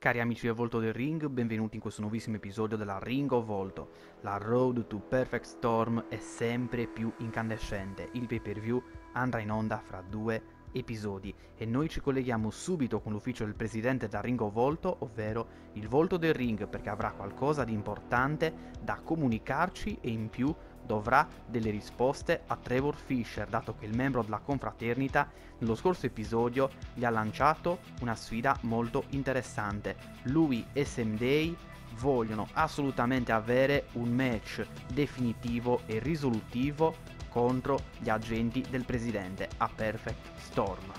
Cari amici del Volto del Ring, benvenuti in questo nuovissimo episodio della Ring of Volto. La Road to Perfect Storm è sempre più incandescente. Il pay per view andrà in onda fra due episodi e noi ci colleghiamo subito con l'ufficio del presidente da Ring of Volto, ovvero il Volto del Ring, perché avrà qualcosa di importante da comunicarci e in più dovrà delle risposte a Trevor Fisher, dato che il membro della confraternita nello scorso episodio gli ha lanciato una sfida molto interessante. Lui e Sam Day vogliono assolutamente avere un match definitivo e risolutivo contro gli agenti del presidente a Perfect Storm.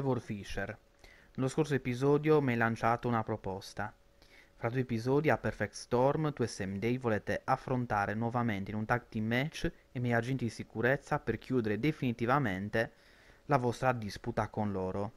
Trevor Fisher. Nello scorso episodio mi hai lanciato una proposta. Fra due episodi a Perfect Storm tu e Sam Day volete affrontare nuovamente in un tag team match i miei agenti di sicurezza per chiudere definitivamente la vostra disputa con loro.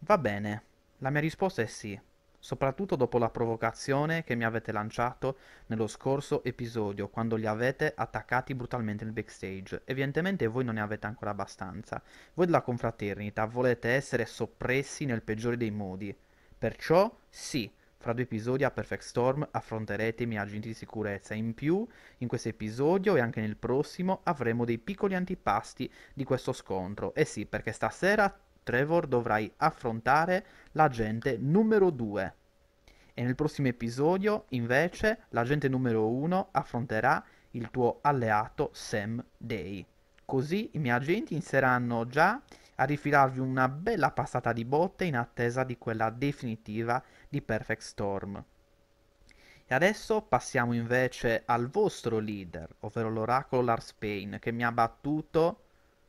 Va bene, la mia risposta è sì soprattutto dopo la provocazione che mi avete lanciato nello scorso episodio, quando li avete attaccati brutalmente nel backstage. Evidentemente voi non ne avete ancora abbastanza. Voi della confraternita volete essere soppressi nel peggiore dei modi. Perciò, sì, fra due episodi a Perfect Storm affronterete i miei agenti di sicurezza. In più, in questo episodio e anche nel prossimo avremo dei piccoli antipasti di questo scontro. E sì, perché stasera Trevor dovrai affrontare l'agente numero 2. E nel prossimo episodio, invece, l'agente numero 1 affronterà il tuo alleato Sam Day. Così i miei agenti inizieranno già a rifilarvi una bella passata di botte in attesa di quella definitiva di Perfect Storm. E adesso passiamo invece al vostro leader, ovvero l'oracolo Lars Payne, che mi ha battuto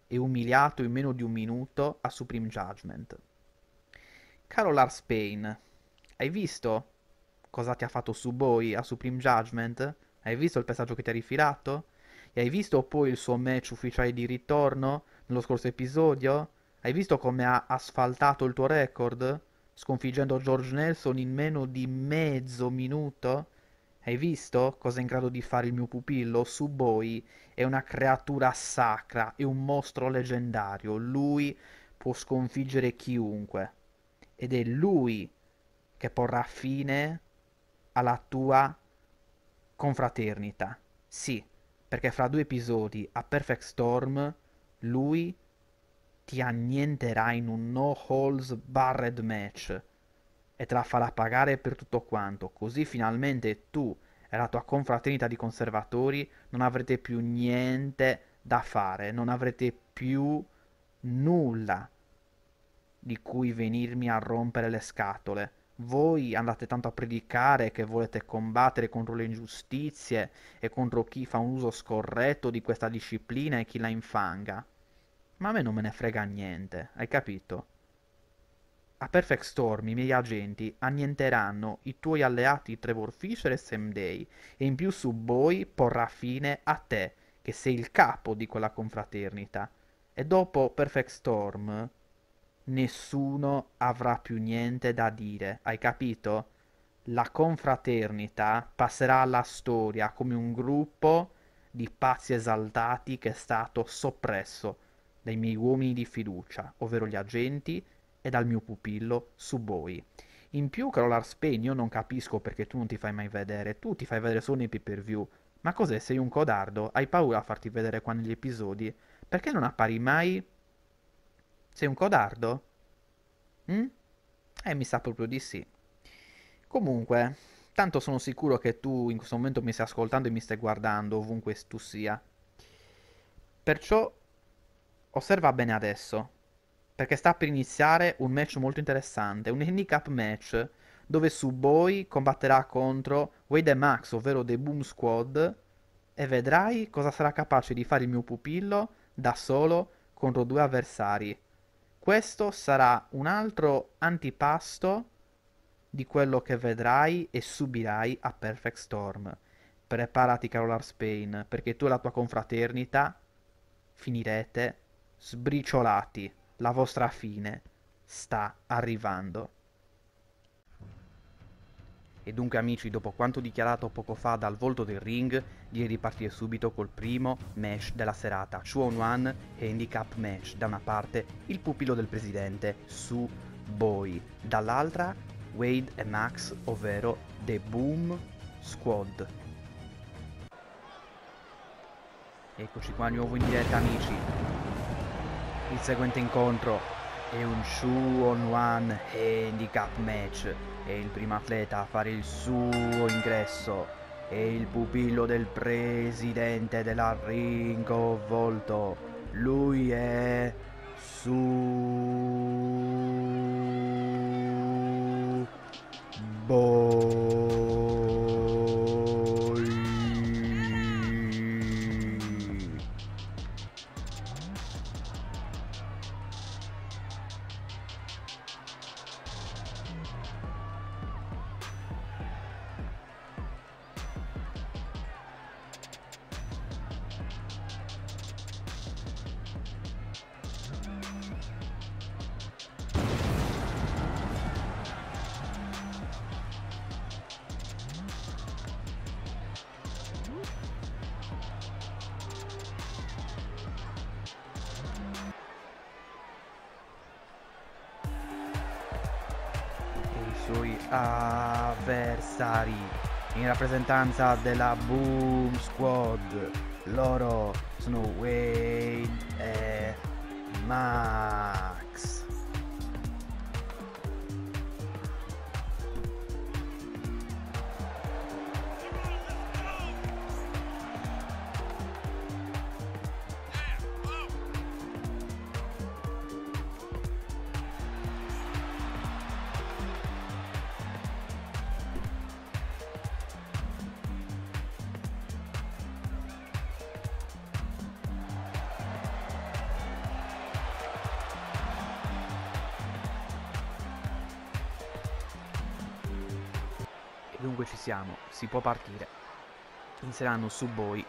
e umiliato in meno di un minuto a Supreme Judgment. Caro Lars Payne, hai visto cosa ti ha fatto Suboi a Supreme Judgment? Hai visto il passaggio che ti ha rifilato? E hai visto poi il suo match ufficiale di ritorno nello scorso episodio? Hai visto come ha asfaltato il tuo record? Sconfiggendo George Nelson in meno di mezzo minuto? Hai visto cosa è in grado di fare il mio pupillo? Suboi è una creatura sacra, è un mostro leggendario. Lui può sconfiggere chiunque. Ed è lui che porrà fine alla tua confraternita. Sì, perché fra due episodi a Perfect Storm lui ti annienterà in un no holds barred match e te la farà pagare per tutto quanto, così finalmente tu e la tua confraternita di conservatori non avrete più niente da fare, non avrete più nulla di cui venirmi a rompere le scatole. Voi andate tanto a predicare che volete combattere contro le ingiustizie e contro chi fa un uso scorretto di questa disciplina e chi la infanga. Ma a me non me ne frega niente, hai capito? A Perfect Storm i miei agenti annienteranno i tuoi alleati Trevor Fisher e Sam Day e in più Subboy porrà fine a te, che sei il capo di quella confraternita. E dopo Perfect Storm nessuno avrà più niente da dire, hai capito? La confraternita passerà alla storia come un gruppo di pazzi esaltati che è stato soppresso dai miei uomini di fiducia, ovvero gli agenti e dal mio pupillo Suboi. In più, caro Lars Payne, io non capisco perché tu non ti fai mai vedere. Tu ti fai vedere solo nei pay per view. Ma cos'è? Sei un codardo? Hai paura a farti vedere qua negli episodi? Perché non appari mai? Sei un codardo? Mm? Eh, mi sa proprio di sì. Comunque, tanto sono sicuro che tu in questo momento mi stai ascoltando e mi stai guardando ovunque tu sia. Perciò osserva bene adesso perché sta per iniziare un match molto interessante, un handicap match dove Suboi combatterà contro Wade e Max, ovvero The Boom Squad, e vedrai cosa sarà capace di fare il mio pupillo da solo contro due avversari. Questo sarà un altro antipasto di quello che vedrai e subirai a Perfect Storm. Preparati, caro Lars Payne, perché tu e la tua confraternita finirete sbriciolati. La vostra fine sta arrivando. E dunque amici, dopo quanto dichiarato poco fa dal volto del ring, direi di partire subito col primo match della serata, Chuan One Handicap Match. Da una parte il pupillo del presidente, Su Boy, dall'altra Wade e Max, ovvero The Boom Squad. Eccoci qua di nuovo in diretta amici. Il seguente incontro è un Chuan One Handicap Match. È il primo atleta a fare il suo ingresso. È il pupillo del presidente della Ring of Volto. Lui è su Boy rappresentanza della Boom Squad. Loro sono Wade e Max. Si può partire. Inizieranno su Boy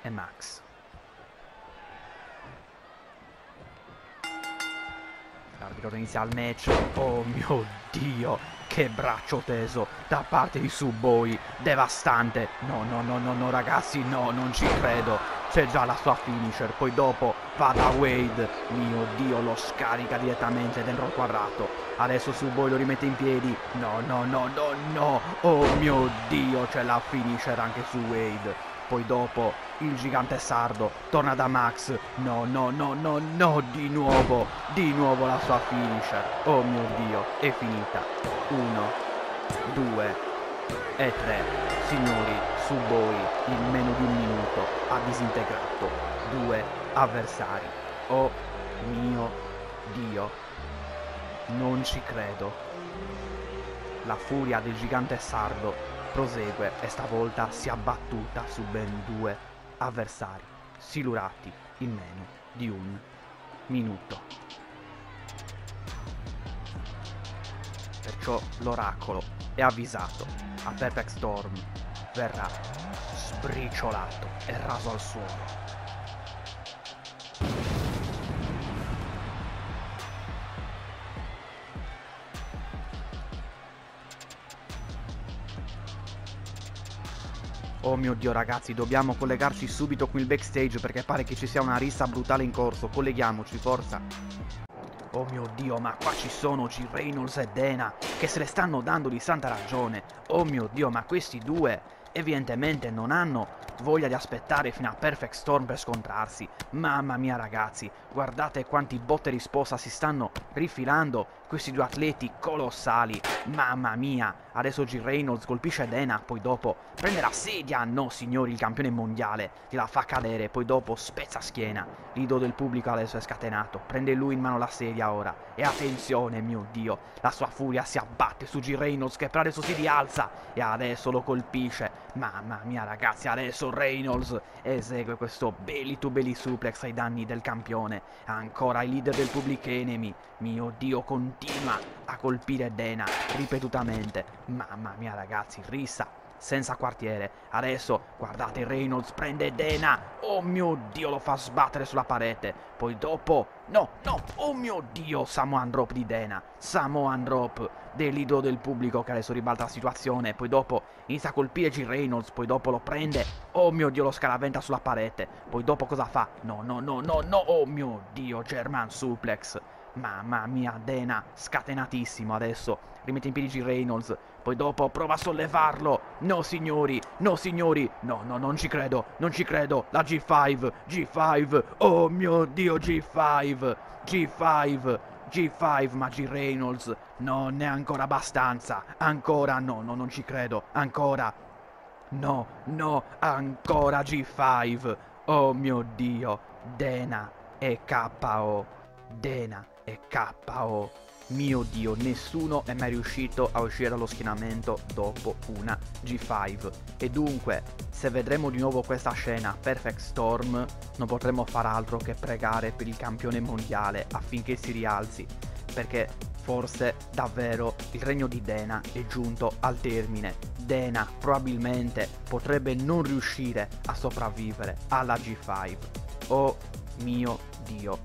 e Max. L'arbitro inizia il match. Oh mio dio, che braccio teso da parte di Subboy. Devastante. No, no, no, no, no, ragazzi, no, non ci credo. C'è già la sua finisher. Poi dopo va da Wade. Mio dio, lo scarica direttamente dentro il quadrato. Adesso Subboy lo rimette in piedi. No, no, no, no, no. Oh mio dio, c'è la finisher anche su Wade. Poi dopo il gigante sardo torna da Max. No, no, no, no, no, di nuovo, di nuovo la sua finisher. Oh mio dio, è finita. Uno, due e tre. Signori, Subboy in meno di un minuto ha disintegrato due avversari. Oh mio dio, non ci credo. La furia del gigante sardo prosegue e stavolta si è abbattuta su ben due avversari, silurati in meno di un minuto. Perciò l'oracolo è avvisato, a Perfect Storm verrà sbriciolato e raso al suolo. Oh mio dio ragazzi, dobbiamo collegarci subito qui il backstage perché pare che ci sia una rissa brutale in corso. Colleghiamoci, forza. Oh mio dio, ma qua ci sono G. Reynolds e Dana che se le stanno dando di santa ragione. Oh mio dio, ma questi due evidentemente non hanno voglia di aspettare fino a Perfect Storm per scontrarsi. Mamma mia ragazzi, guardate quanti botte e risposta si stanno rifilando questi due atleti colossali. Mamma mia, adesso G. Reynolds colpisce Dana, poi dopo prende la sedia. No signori, il campione mondiale gliela fa cadere, poi dopo spezza schiena. L'ido del pubblico adesso è scatenato, prende lui in mano la sedia ora. E attenzione, mio dio, la sua furia si abbatte su G. Reynolds che per adesso si rialza e adesso lo colpisce. Mamma mia ragazzi, adesso Reynolds esegue questo belly to belly suplex ai danni del campione. Ancora il leader del Public Enemy. Mio dio, continua a colpire Dana ripetutamente. Mamma mia ragazzi, rissa senza quartiere. Adesso, guardate, Reynolds prende Dena. Oh mio Dio, lo fa sbattere sulla parete. Poi dopo... No, no, oh mio Dio, Samoan Drop di Dena. Samoan Drop dell'idolo del pubblico che adesso ribalta la situazione. Poi dopo inizia a colpire G. Reynolds, poi dopo lo prende. Oh mio Dio, lo scaraventa sulla parete. Poi dopo cosa fa? No, no, no, no, no, oh mio Dio, German Suplex. Mamma mia, Dena, scatenatissimo adesso. Rimette in piedi G. Reynolds. Poi dopo prova a sollevarlo. No, signori, no, signori. No, no, non ci credo, non ci credo. La G5, G5. Oh mio Dio, G5. G5. G5, ma G. Reynolds. No, ne è ancora abbastanza. Ancora, no, no, non ci credo. Ancora. No, no, ancora G5. Oh mio Dio. Dena e KO. Dena e KO. Mio dio, nessuno è mai riuscito a uscire dallo schienamento dopo una G5. E dunque, se vedremo di nuovo questa scena Perfect Storm, non potremo far altro che pregare per il campione mondiale affinché si rialzi. Perché forse davvero il regno di Dena è giunto al termine. Dena probabilmente potrebbe non riuscire a sopravvivere alla G5. Oh mio dio,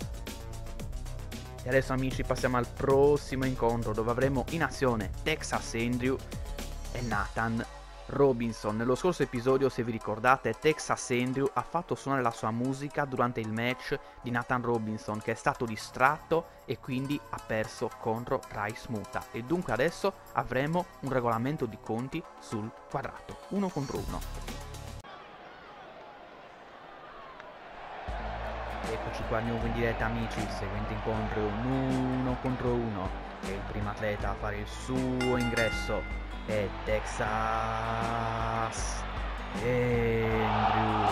e adesso amici passiamo al prossimo incontro dove avremo in azione Texas Andrew e Nathan Robinson. Nello scorso episodio, se vi ricordate, Texas Andrew ha fatto suonare la sua musica durante il match di Nathan Robinson che è stato distratto e quindi ha perso contro Rice Muta. E dunque adesso avremo un regolamento di conti sul quadrato, uno contro uno. Eccoci qua nuovo in diretta amici, seguente incontro un uno contro uno e il primo atleta a fare il suo ingresso è Texas Andrew.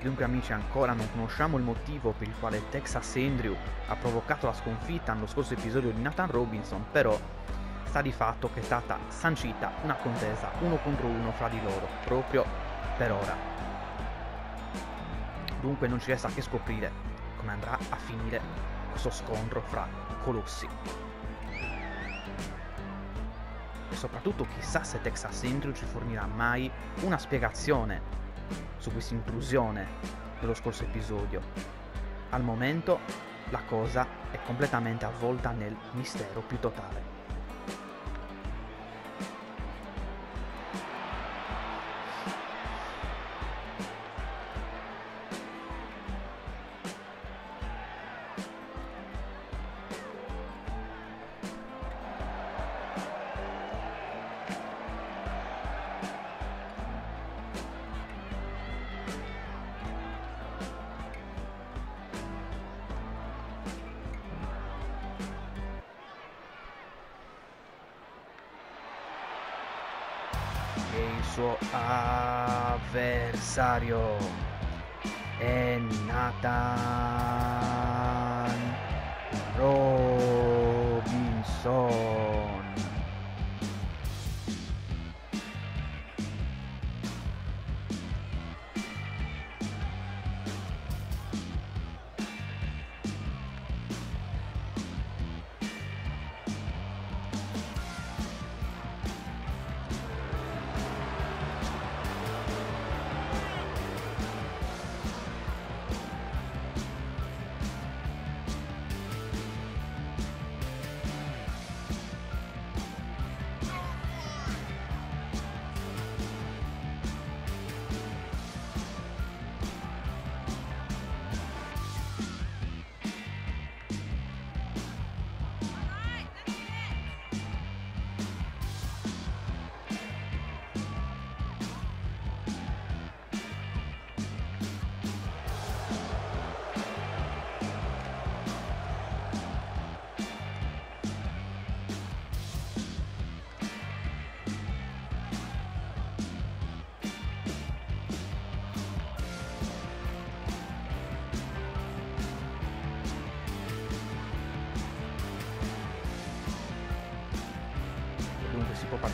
Dunque amici ancora non conosciamo il motivo per il quale Texas Andrew ha provocato la sconfitta nello scorso episodio di Nathan Robinson, però sta di fatto che è stata sancita una contesa uno contro uno fra di loro, proprio per ora. Dunque non ci resta che scoprire come andrà a finire questo scontro fra colossi. E soprattutto chissà se Texas Andrew ci fornirà mai una spiegazione su questa intrusione dello scorso episodio. Al momento la cosa è completamente avvolta nel mistero più totale.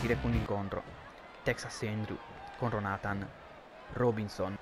Partire con l'incontro. Texas Andrew contro Nathan Robinson.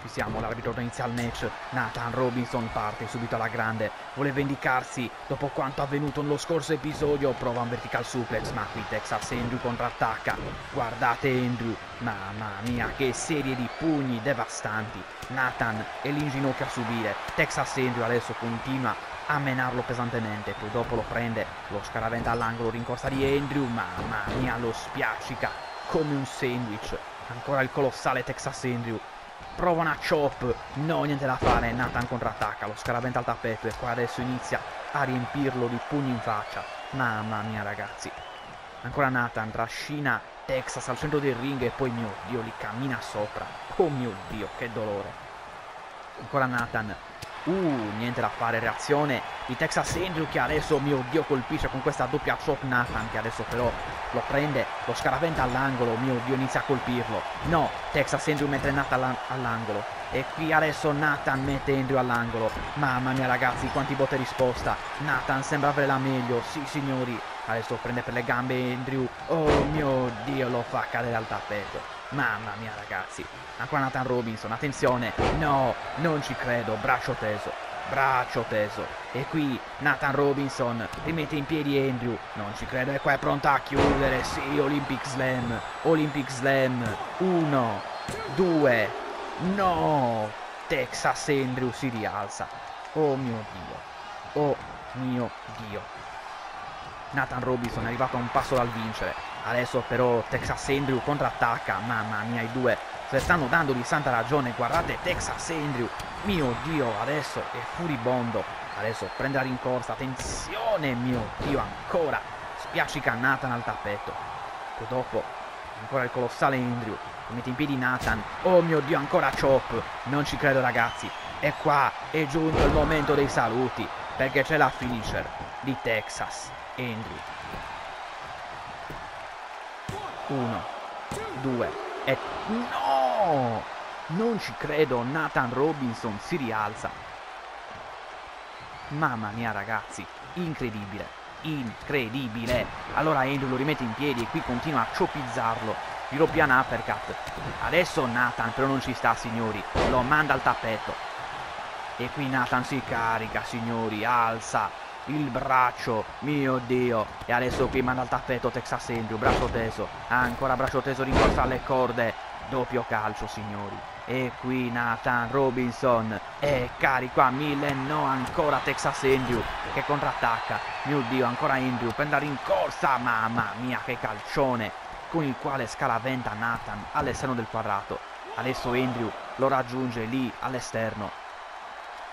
qui siamo, l'arbitro inizia il match. Nathan Robinson parte subito alla grande, vuole vendicarsi dopo quanto avvenuto nello scorso episodio. Prova un vertical suplex, ma qui Texas Andrew contrattacca. Guardate Andrew, mamma mia, che serie di pugni devastanti. Nathan è lì in ginocchio a subire. Texas Andrew adesso continua a menarlo pesantemente, poi dopo lo prende, lo scaraventa all'angolo, rincorsa di Andrew, mamma mia, lo spiaccica come un sandwich. Ancora il colossale Texas Andrew. Prova una chop. No, niente da fare. Nathan contrattacca. Lo scaraventa al tappeto e qua adesso inizia a riempirlo di pugni in faccia. Mamma mia, ragazzi. Ancora Nathan trascina Texas al centro del ring e poi, mio Dio, li cammina sopra. Oh mio Dio, che dolore. Ancora Nathan Uh, niente da fare, reazione di Texas Andrew che adesso, mio Dio, colpisce con questa doppia chop Nathan che adesso però lo prende, lo scaraventa all'angolo, mio Dio, inizia a colpirlo. No, Texas Andrew mette Nathan all'angolo. E qui adesso Nathan mette Andrew all'angolo. Mamma mia ragazzi, quanti botte risposta. Nathan sembra avere la meglio, sì signori. Adesso prende per le gambe Andrew. Oh mio Dio, lo fa cadere al tappeto. Mamma mia ragazzi. Ancora Nathan Robinson, attenzione. No, non ci credo, braccio teso. Braccio teso. E qui Nathan Robinson rimette in piedi Andrew. Non ci credo, e qua è pronta a chiudere. Sì, Olympic Slam. Olympic Slam. Uno, due. No. Texas Andrew si rialza. Oh mio Dio. Oh mio Dio. Nathan Robinson è arrivato a un passo dal vincere. Adesso però Texas Andrew contrattacca. Mamma mia, i due se stanno dando di santa ragione. Guardate Texas Andrew. Mio Dio, adesso è furibondo. Adesso prende la rincorsa. Attenzione, mio Dio, ancora. Spiaccica Nathan al tappeto. Poi dopo, ancora il colossale Andrew. Mette in piedi Nathan. Oh mio Dio, ancora Chop. Non ci credo, ragazzi. E qua è giunto il momento dei saluti. Perché c'è la finisher di Texas. Andrew. Uno, due e... No! Non ci credo, Nathan Robinson si rialza. Mamma mia ragazzi, incredibile, incredibile. Allora Andrew lo rimette in piedi e qui continua a ciopizzarlo. Giro piana uppercut. Adesso Nathan però non ci sta signori, lo manda al tappeto. E qui Nathan si carica signori, alza, il braccio, mio dio. E adesso qui manda il tappetto Texas Andrew, braccio teso, ancora braccio teso, rincorsa alle corde, doppio calcio signori. E qui Nathan Robinson è carico a mille, no ancora Texas Andrew che contrattacca. Mio dio, ancora Andrew, prende la rincorsa, mamma mia che calcione con il quale scalaventa Nathan all'esterno del quadrato. Adesso Andrew lo raggiunge lì all'esterno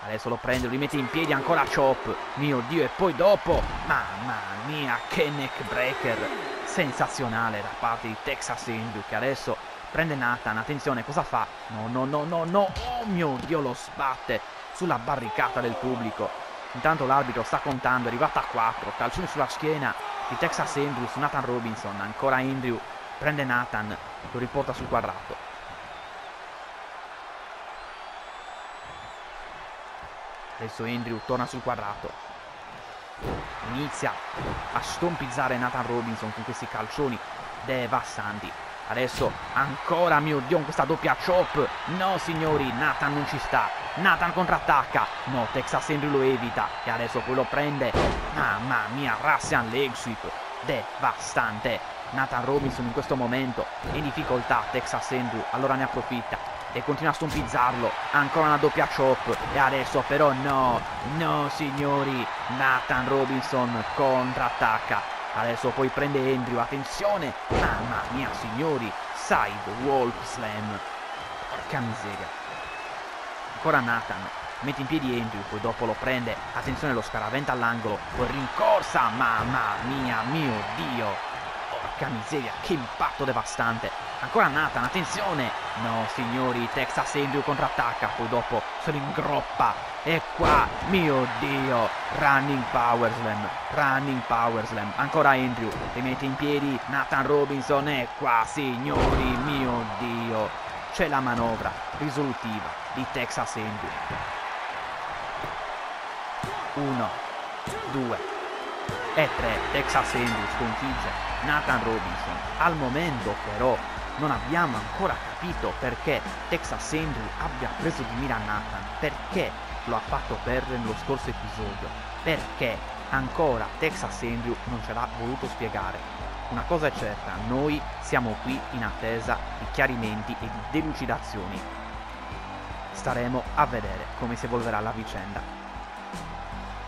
Adesso lo prende, lo rimette in piedi, ancora Chop. Mio Dio, e poi dopo... Mamma mia, che neck breaker sensazionale da parte di Texas Andrew che adesso prende Nathan. Attenzione, cosa fa? No, no, no, no, no. Oh mio Dio, lo sbatte sulla barricata del pubblico. Intanto l'arbitro sta contando, è arrivato a 4. Calcione sulla schiena di Texas Andrew su Nathan Robinson. Ancora Andrew prende Nathan, lo riporta sul quadrato. Adesso Andrew torna sul quadrato. Inizia a stompizzare Nathan Robinson con questi calcioni devastanti. Adesso ancora, mio Dio, questa doppia chop. No, signori, Nathan non ci sta. Nathan contrattacca. No, Texas Andrew lo evita. E adesso poi lo prende. Mamma mia, Russian leg sweep. Devastante. Nathan Robinson in questo momento è in difficoltà. Texas Andrew allora ne approfitta e continua a stompizzarlo. Ancora una doppia chop. E adesso però no, no signori. Nathan Robinson contrattacca. Adesso poi prende Andrew. Attenzione. Mamma mia signori. Side Wolf Slam. Porca miseria. Ancora Nathan. Mette in piedi Andrew, poi dopo lo prende. Attenzione lo scaraventa all'angolo. Poi rincorsa. Mamma mia, mio Dio. Porca miseria, che impatto devastante. Ancora Nathan, attenzione. No, signori, Texas Andrew contrattacca, poi dopo se lo ingroppa. E qua, mio Dio, running power slam, running power slam. Ancora Andrew, rimette in piedi Nathan Robinson. E qua, signori, mio Dio. C'è la manovra risolutiva di Texas Andrew. Uno, due e tre. Texas Andrew sconfigge Nathan Robinson. Al momento però non abbiamo ancora capito perché Texas Andrew abbia preso di mira Nathan, perché lo ha fatto perdere nello scorso episodio, perché ancora Texas Andrew non ce l'ha voluto spiegare. Una cosa è certa, noi siamo qui in attesa di chiarimenti e di delucidazioni. Staremo a vedere come si evolverà la vicenda.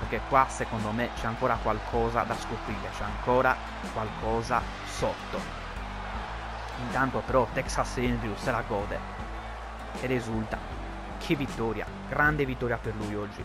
Perché qua secondo me c'è ancora qualcosa da scoprire, c'è ancora qualcosa sotto. Intanto però Texas Andrew se la gode e risulta che vittoria, grande vittoria per lui oggi.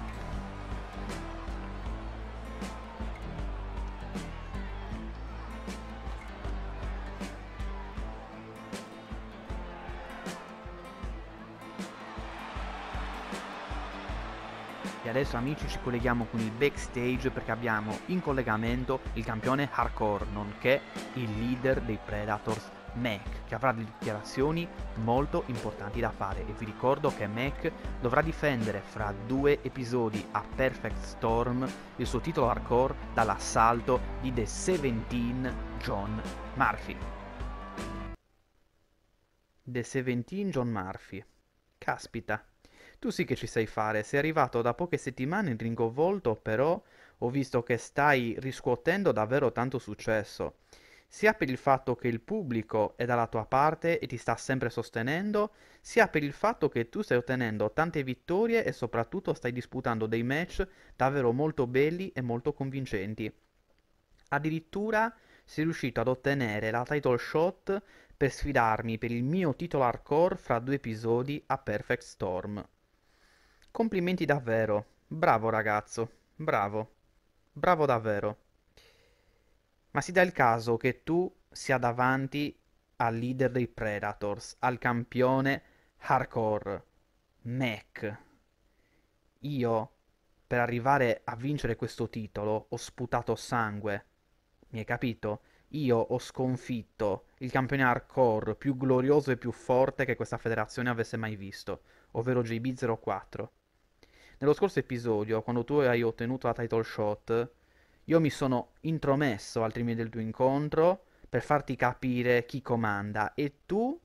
Adesso amici ci colleghiamo con il backstage perché abbiamo in collegamento il campione hardcore, nonché il leader dei Predators Mac, che avrà delle dichiarazioni molto importanti da fare e vi ricordo che Mac dovrà difendere fra due episodi a Perfect Storm il suo titolo hardcore dall'assalto di The 17 John Murphy. The 17 John Murphy. Caspita. Tu sì che ci sai fare, sei arrivato da poche settimane in Ringo Volto, però ho visto che stai riscuotendo davvero tanto successo sia per il fatto che il pubblico è dalla tua parte e ti sta sempre sostenendo, sia per il fatto che tu stai ottenendo tante vittorie e soprattutto stai disputando dei match davvero molto belli e molto convincenti. Addirittura sei riuscito ad ottenere la title shot per sfidarmi per il mio titolo hardcore fra due episodi a Perfect Storm. Complimenti davvero, bravo ragazzo, bravo, bravo davvero. Ma si dà il caso che tu sia davanti al leader dei Predators, al campione hardcore, Mac. Io, per arrivare a vincere questo titolo, ho sputato sangue. Mi hai capito? Io ho sconfitto il campione hardcore più glorioso e più forte che questa federazione avesse mai visto, ovvero JB04. Nello scorso episodio, quando tu hai ottenuto la title shot, io mi sono intromesso al termine del tuo incontro per farti capire chi comanda e tu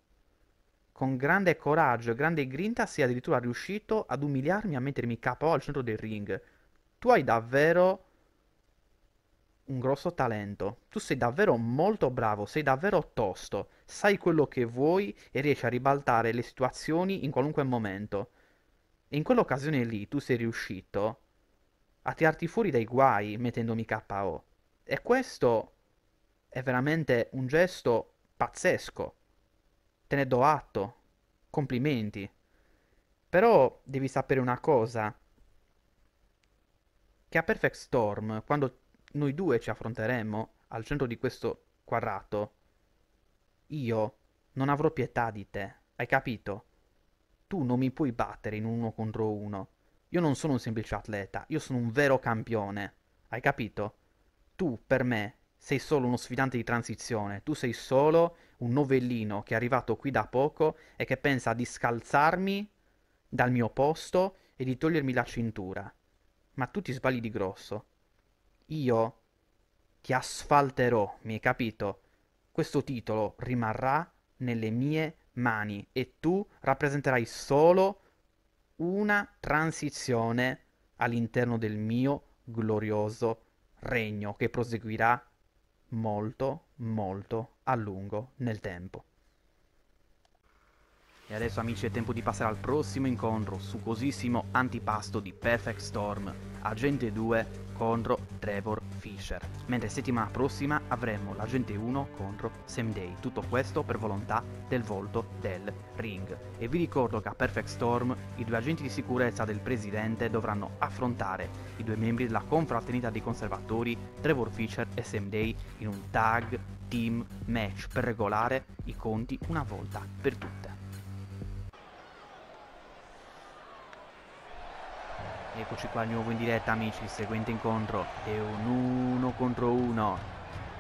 con grande coraggio e grande grinta sei addirittura riuscito ad umiliarmi, a mettermi capo al centro del ring. Tu hai davvero un grosso talento. Tu sei davvero molto bravo, sei davvero tosto, sai quello che vuoi e riesci a ribaltare le situazioni in qualunque momento. E in quell'occasione lì tu sei riuscito a tirarti fuori dai guai mettendomi KO. E questo è veramente un gesto pazzesco. Te ne do atto. Complimenti. Però devi sapere una cosa. Che a Perfect Storm, quando noi due ci affronteremo al centro di questo quadrato, io non avrò pietà di te. Hai capito? Tu non mi puoi battere in uno contro uno. Io non sono un semplice atleta, io sono un vero campione. Hai capito? Tu, per me, sei solo uno sfidante di transizione, tu sei solo un novellino che è arrivato qui da poco e che pensa di scalzarmi dal mio posto e di togliermi la cintura. Ma tu ti sbagli di grosso. Io ti asfalterò, mi hai capito? Questo titolo rimarrà nelle mie mani e tu rappresenterai solo una transizione all'interno del mio glorioso regno che proseguirà molto, molto a lungo nel tempo. E adesso amici è tempo di passare al prossimo incontro, succosissimo antipasto di Perfect Storm, Agente 2 contro Trevor Fisher. Mentre settimana prossima avremo l'Agente 1 contro Sam Day. Tutto questo per volontà del volto del ring. E vi ricordo che a Perfect Storm i due agenti di sicurezza del presidente dovranno affrontare i due membri della confraternita dei conservatori, Trevor Fisher e Sam Day, in un tag team match per regolare i conti una volta per tutte. Eccoci qua di nuovo in diretta amici, il seguente incontro è un uno contro uno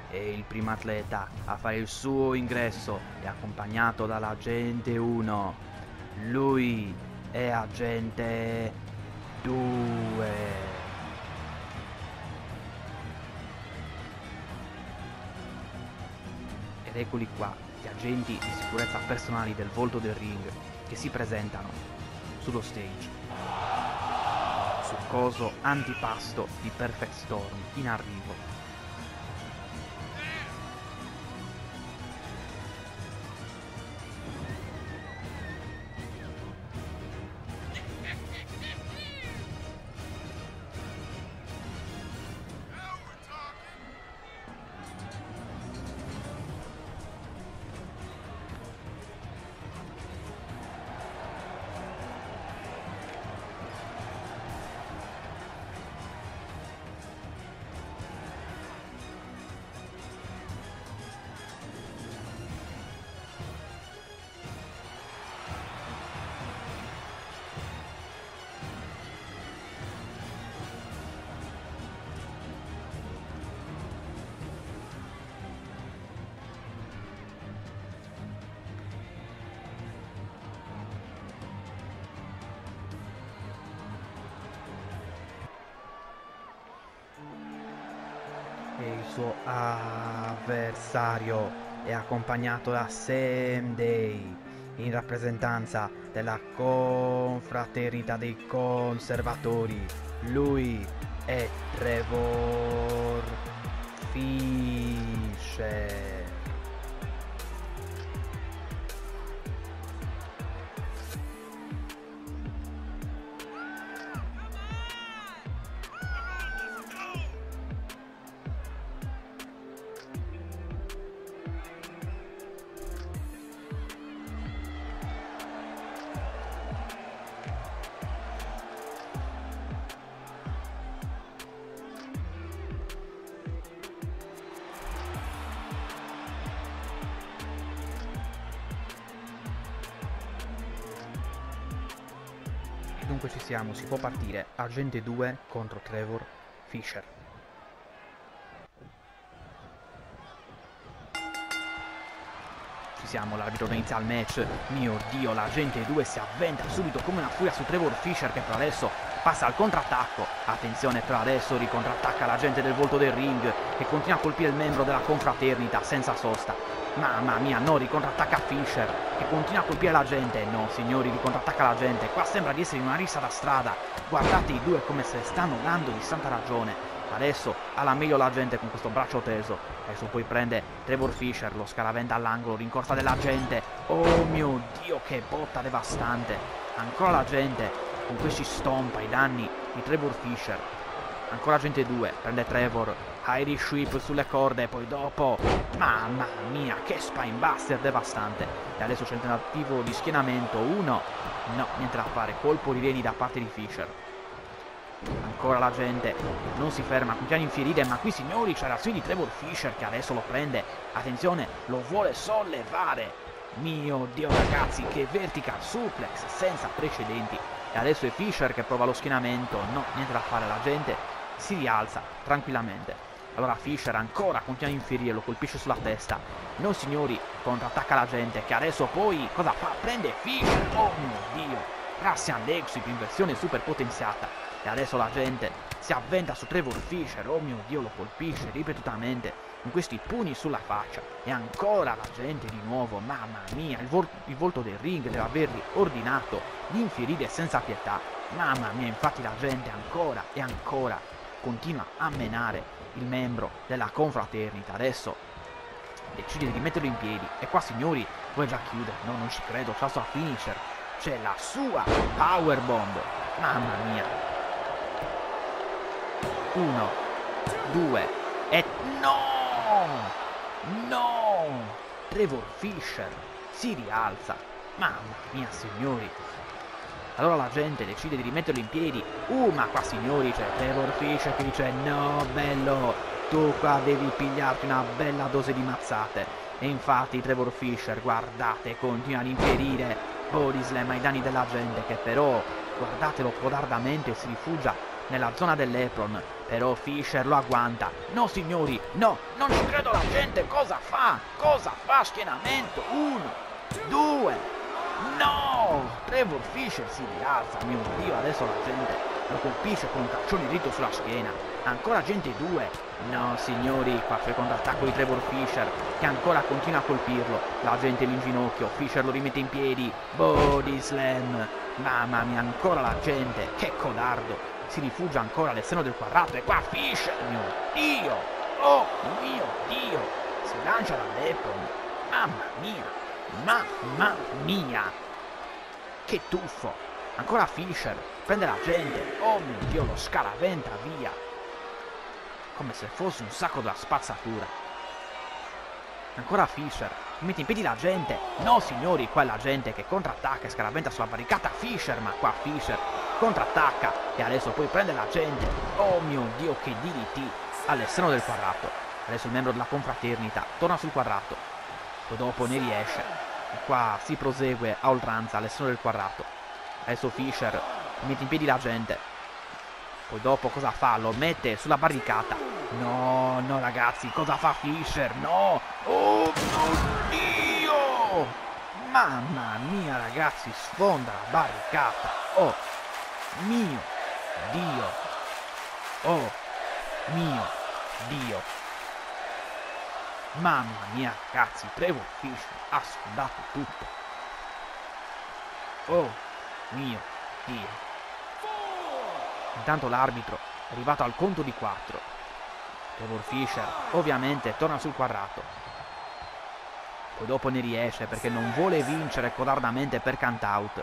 e il primo atleta a fare il suo ingresso è accompagnato dall'agente 1. Lui è agente 2. Ed eccoli qua, gli agenti di sicurezza personali del volto del ring che si presentano sullo stage. Coso antipasto di Perfect Storm in arrivo. E il suo avversario è accompagnato da Sam Day in rappresentanza della confraternita dei conservatori. Lui è Trevor Fisher. Agente 2 contro Trevor Fisher. Ci siamo, l'arbitro inizia il match. Mio dio, l'agente 2 si avventa subito come una furia su Trevor Fisher che per adesso passa al contrattacco. Attenzione, però adesso ricontrattacca l'agente del volto del ring che continua a colpire il membro della confraternita senza sosta. Mamma mia, no, ricontrattacca Fisher che continua a colpire la gente. No, signori, ricontrattacca la gente. Qua sembra di essere in una rissa da strada. Guardate i due come se stanno dando di santa ragione. Adesso ha la meglio la gente con questo braccio teso. Adesso poi prende Trevor Fisher, lo scaraventa all'angolo, rincorsa della gente. Oh mio Dio, che botta devastante. Ancora la gente con questi stompa i danni di Trevor Fisher. Ancora gente 2, prende Trevor, Irish Whip sulle corde, poi dopo... Mamma mia, che spinebuster devastante. E adesso c'è il tentativo di schienamento, uno... No, niente da fare, colpo di veli da parte di Fisher. Ancora la gente non si ferma, continua a infierire, ma qui signori c'è l'azione di Trevor Fisher che adesso lo prende. Attenzione, lo vuole sollevare. Mio Dio ragazzi, che vertical suplex senza precedenti. E adesso è Fisher che prova lo schienamento. No, niente da fare, la gente si rialza tranquillamente. Allora Fisher ancora continua a infierire, lo colpisce sulla testa. No signori, contrattacca la gente che adesso poi cosa fa? Prende Fisher, oh mio Dio. Russian leg sweep in versione super potenziata. E adesso la gente si avventa su Trevor Fisher, oh mio Dio, lo colpisce ripetutamente con questi pugni sulla faccia. E ancora la gente di nuovo, mamma mia, il, vol il volto del ring deve avergli ordinato di infierire senza pietà. Mamma mia, infatti la gente ancora e ancora continua a menare il membro della confraternita. Adesso decide di rimetterlo in piedi. E qua signori, vuole già chiudere. No, non ci credo, c'ha la sua finisher. C'è la sua powerbomb. Mamma mia. Uno, due, e no! No! Trevor Fisher si rialza. Mamma mia, signori. Allora la gente decide di rimetterlo in piedi. Uh, ma qua signori c'è Trevor Fisher che dice no, bello, tu qua devi pigliarti una bella dose di mazzate. E infatti Trevor Fisher, guardate, continua ad infierire body slam ai danni della gente che però, guardatelo codardamente, si rifugia nella zona dell'Epron. Però Fisher lo agguanta. No signori, no, non ci credo la gente, cosa fa? Cosa fa? Schienamento, uno, due, No! Trevor Fisher si rialza, mio Dio, adesso la gente lo colpisce con un calcione dritto sulla schiena. Ancora gente 2. No, signori, qua c'è il contrattacco di Trevor Fisher, che ancora continua a colpirlo. La gente lì in ginocchio, Fisher lo rimette in piedi. Body slam. Mamma mia, ancora la gente, che codardo. Si rifugia ancora nel seno del quadrato e qua Fisher, mio Dio! Oh mio Dio! Si lancia dall'Apple. Mamma mia! Mamma mia! Che tuffo! Ancora Fisher, prende la gente. Oh mio Dio, lo scaraventa via. Come se fosse un sacco da spazzatura. Ancora Fisher, mette in piedi la gente. No signori, qua è la gente che contrattacca e scaraventa sulla barricata Fisher, ma qua Fisher contrattacca e adesso poi prende la gente. Oh mio Dio, che DDT all'esterno del quadrato. Adesso il membro della confraternita torna sul quadrato. Poi dopo ne riesce. Qua si prosegue a oltranza all'esterno del quadrato. Adesso Fisher mette in piedi la gente. Poi dopo cosa fa? Lo mette sulla barricata. No, no ragazzi, cosa fa Fisher? No! Oh mio Dio! Mamma mia ragazzi, sfonda la barricata. Oh mio Dio! Oh mio Dio! Mamma mia ragazzi, Trevor Fisher ha sfondato tutto. Oh mio Dio! Intanto l'arbitro è arrivato al conto di 4. Trevor Fisher ovviamente torna sul quadrato. Poi dopo ne riesce perché non vuole vincere codardamente per count out.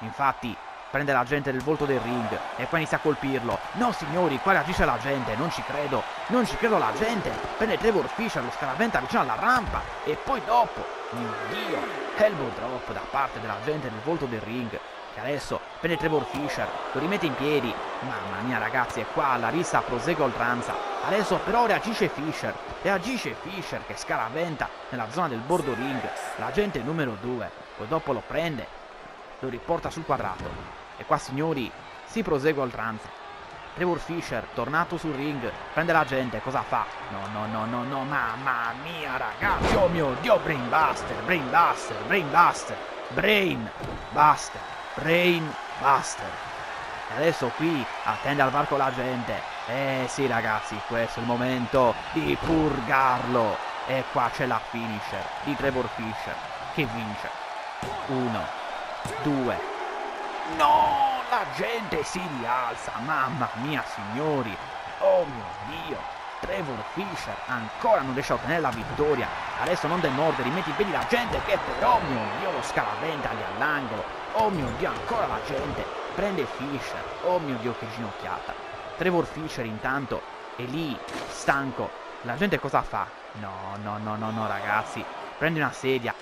Infatti prende la gente del volto del ring e poi inizia a colpirlo. No signori, qua reagisce la gente, non ci credo, non ci credo la gente. Prende Trevor Fisher, lo scaraventa vicino alla rampa e poi dopo, mio Dio, elbow drop da parte della gente del volto del ring. Che adesso prende Trevor Fisher, lo rimette in piedi. Mamma mia ragazzi, è qua la rissa prosegue oltranza. Adesso però reagisce Fisher, reagisce Fisher che scaraventa nella zona del bordo ring. La gente numero 2, poi dopo lo prende, lo riporta sul quadrato. E qua signori si prosegue oltranza. Trevor Fisher, tornato sul ring, prende la gente, cosa fa? No, no, no, no, no, mamma mia ragazzi, oh mio Dio, Brainbuster, Brainbuster, Brainbuster, Brainbuster, Brainbuster. E adesso qui attende al varco la gente. Eh sì ragazzi, questo è il momento di purgarlo. E qua c'è la finisher di Trevor Fisher che vince. Uno, due, No! La gente si rialza, mamma mia signori! Oh mio Dio! Trevor Fisher ancora non riesce a ottenere la vittoria. Adesso non demorde, rimette in piedi la gente che però, oh mio Dio, lo scaraventa lì all'angolo. Oh mio Dio, ancora la gente. Prende Fisher. Oh mio Dio, che ginocchiata. Trevor Fisher intanto è lì, stanco. La gente cosa fa? No, no, no, no, no, ragazzi. Prende una sedia,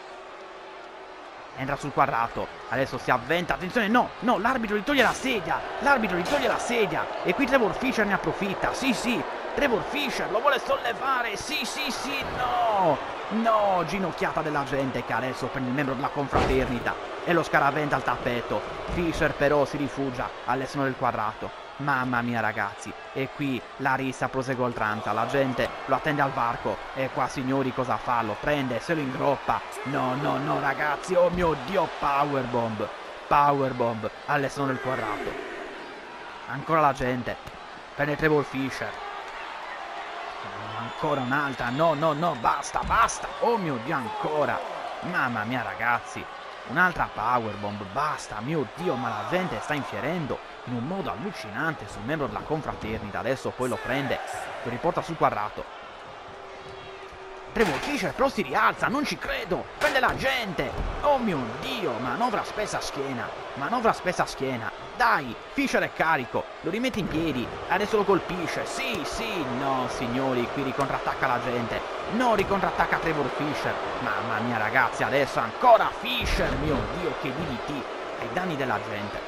entra sul quadrato, adesso si avventa, attenzione, no, no, l'arbitro gli toglie la sedia, l'arbitro gli toglie la sedia, e qui Trevor Fisher ne approfitta, sì sì, Trevor Fisher lo vuole sollevare, sì sì sì, no, no, ginocchiata della gente che adesso prende il membro della confraternita. E lo scaraventa al tappeto, Fisher però si rifugia all'esterno del quadrato, Mamma mia ragazzi, e qui la rissa prosegue oltranza, la gente lo attende al varco. E qua signori cosa fa? Lo prende, se lo ingroppa. No, no, no ragazzi, oh mio Dio, powerbomb, powerbomb all'esterno del quadrato. Ancora la gente, prende Trevor Fisher. Ancora un'altra, no, no, no, basta, basta, oh mio Dio, ancora. Mamma mia ragazzi, un'altra powerbomb, basta, mio Dio, ma la gente sta infierendo in un modo allucinante sul membro della confraternita. Adesso poi lo prende, lo riporta sul quadrato. Trevor Fisher però si rialza, non ci credo! Prende la gente! Oh mio Dio, manovra spessa schiena! Manovra spessa schiena! Dai, Fisher è carico, lo rimette in piedi, adesso lo colpisce, sì, sì, no signori, qui ricontrattacca la gente, no ricontrattacca Trevor Fisher, mamma mia ragazzi, adesso ancora Fisher, mio Dio che DDT, ai danni della gente.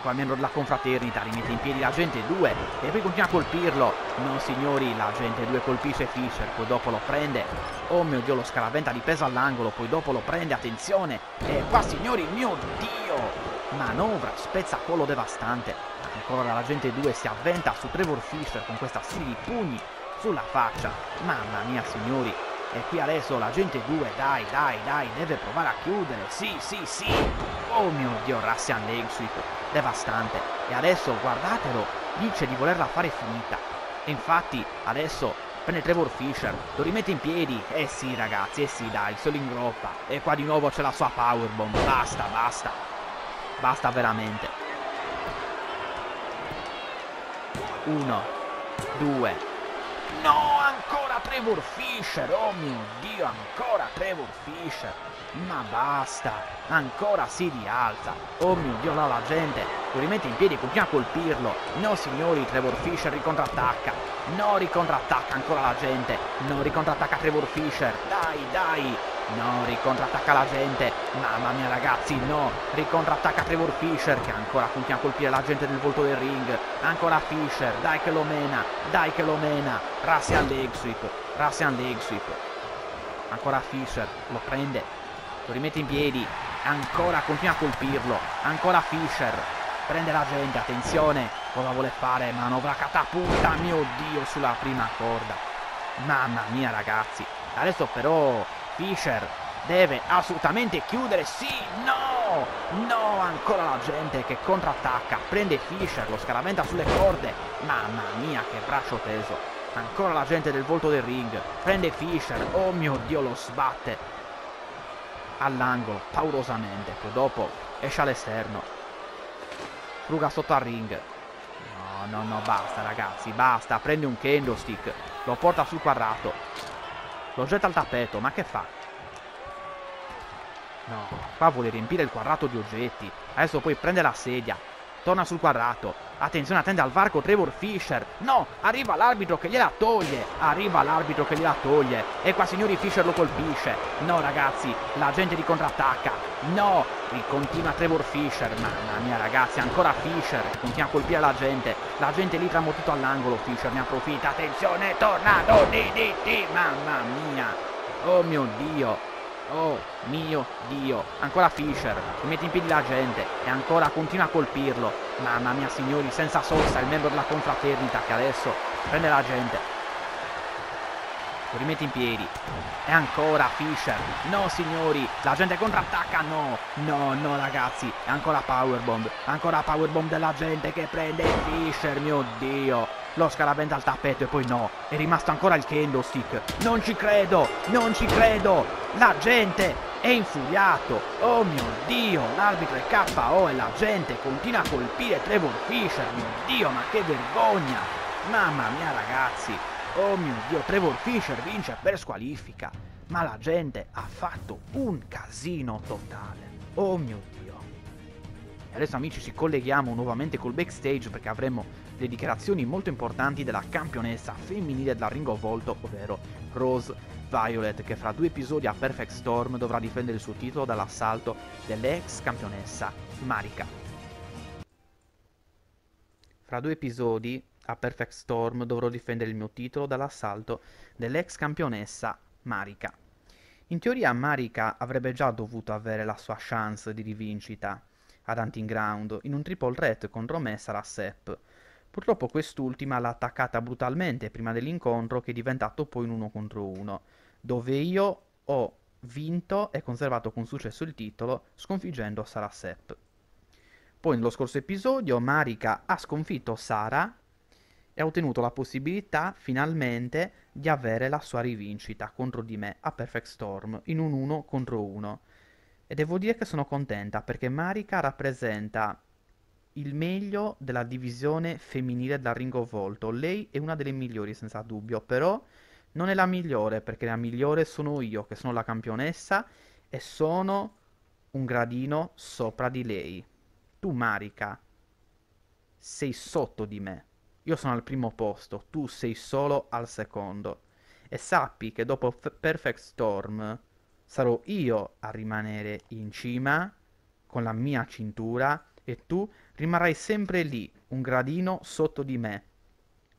Qua membro della confraternita rimette in piedi la gente 2 e poi continua a colpirlo. No signori, la gente 2 colpisce Fisher, poi dopo lo prende. Oh mio Dio, lo scaraventa di peso all'angolo, poi dopo lo prende, attenzione. E qua signori, mio Dio! Manovra, spezzacollo devastante. Ancora la gente 2 si avventa su Trevor Fisher con questa serie di pugni sulla faccia. Mamma mia signori, e qui adesso la gente 2, dai, dai, dai, deve provare a chiudere. Sì, sì, sì. Oh mio Dio, Russian Leg Sweep devastante. E adesso, guardatelo, dice di volerla fare finita. E infatti, adesso prende Trevor Fisher, lo rimette in piedi. Eh sì, ragazzi, eh sì, dai, se lo ingroppa. E qua di nuovo c'è la sua powerbomb. Basta, basta. Basta veramente. Uno, due. No, ancora Trevor Fisher. Oh mio Dio, ancora Trevor Fisher. Ma basta, ancora si rialza. Oh mio Dio, là la gente lo rimette in piedi e continua a colpirlo. No signori, Trevor Fisher ricontrattacca. No, ricontrattacca ancora la gente. No, ricontrattacca Trevor Fisher. Dai, dai. No, ricontrattacca la gente. Mamma mia ragazzi, no. Ricontrattacca Trevor Fisher che ancora continua a colpire la gente del volto del ring. Ancora Fisher, dai che lo mena. Dai che lo mena. Russian leg sweep. Russian leg sweep. Ancora Fisher, lo prende, lo rimette in piedi, ancora continua a colpirlo, ancora Fischer, prende la gente, attenzione, cosa vuole fare? Manovra catapulta, mio Dio, sulla prima corda. Mamma mia ragazzi, adesso però Fischer deve assolutamente chiudere, sì, no, no, ancora la gente che contrattacca, prende Fischer, lo scaraventa sulle corde, mamma mia che braccio teso, ancora la gente del volto del ring, prende Fischer, oh mio Dio lo sbatte, all'angolo, paurosamente. Poi dopo esce all'esterno. Fruga sotto al ring. No, no, no, basta ragazzi, basta. Prende un kendo stick, lo porta sul quadrato. Lo getta al tappeto, ma che fa? No, qua vuole riempire il quadrato di oggetti. Adesso poi prende la sedia, torna sul quadrato. Attenzione, attende al varco Trevor Fisher. No, arriva l'arbitro che gliela toglie. Arriva l'arbitro che gliela toglie. E qua signori Fisher lo colpisce. No ragazzi, la gente di contrattacca. No, continua Trevor Fisher. Mamma mia ragazzi, ancora Fisher. Continua a colpire la gente. La gente lì tramortito all'angolo. Fisher ne approfitta. Attenzione, tornado di. Mamma mia. Oh mio Dio. Oh mio Dio, ancora Fisher, che mette in piedi la gente e ancora continua a colpirlo. Mamma mia signori, senza sosta il membro della confraternita che adesso prende la gente. Lo rimette in piedi. E ancora Fisher. No signori, la gente contrattacca, no. No, no ragazzi, e ancora Powerbomb. Ancora Powerbomb della gente che prende Fisher, mio Dio. Lo scaraventa al tappeto e poi no. È rimasto ancora il kendo stick. Non ci credo, non ci credo. La gente è infuriato. Oh mio Dio, l'arbitro è KO e la gente continua a colpire Trevor Fisher. Mio Dio, ma che vergogna. Mamma mia ragazzi. Oh mio Dio, Trevor Fisher vince per squalifica. Ma la gente ha fatto un casino totale. Oh mio Dio. E adesso amici ci colleghiamo nuovamente col backstage perché avremo le dichiarazioni molto importanti della campionessa femminile della Ring of Volto, ovvero Rose Violet che fra due episodi a Perfect Storm dovrà difendere il suo titolo dall'assalto dell'ex campionessa Marika. Fra due episodi a Perfect Storm dovrò difendere il mio titolo dall'assalto dell'ex campionessa Marika. In teoria Marika avrebbe già dovuto avere la sua chance di rivincita ad Hunting Ground in un triple threat contro me sarà Sepp. Purtroppo quest'ultima l'ha attaccata brutalmente prima dell'incontro che è diventato poi un uno contro uno dove io ho vinto e conservato con successo il titolo sconfiggendo Sara Sepp. Poi nello scorso episodio Marika ha sconfitto Sara e ha ottenuto la possibilità finalmente di avere la sua rivincita contro di me a Perfect Storm in un 1 contro 1. E devo dire che sono contenta perché Marika rappresenta il meglio della divisione femminile da Ring of Volto. Lei è una delle migliori senza dubbio, però non è la migliore, perché la migliore sono io, che sono la campionessa, e sono un gradino sopra di lei. Tu, Marika, sei sotto di me. Io sono al primo posto, tu sei solo al secondo. E sappi che dopo F- Perfect Storm sarò io a rimanere in cima con la mia cintura e tu rimarrai sempre lì, un gradino sotto di me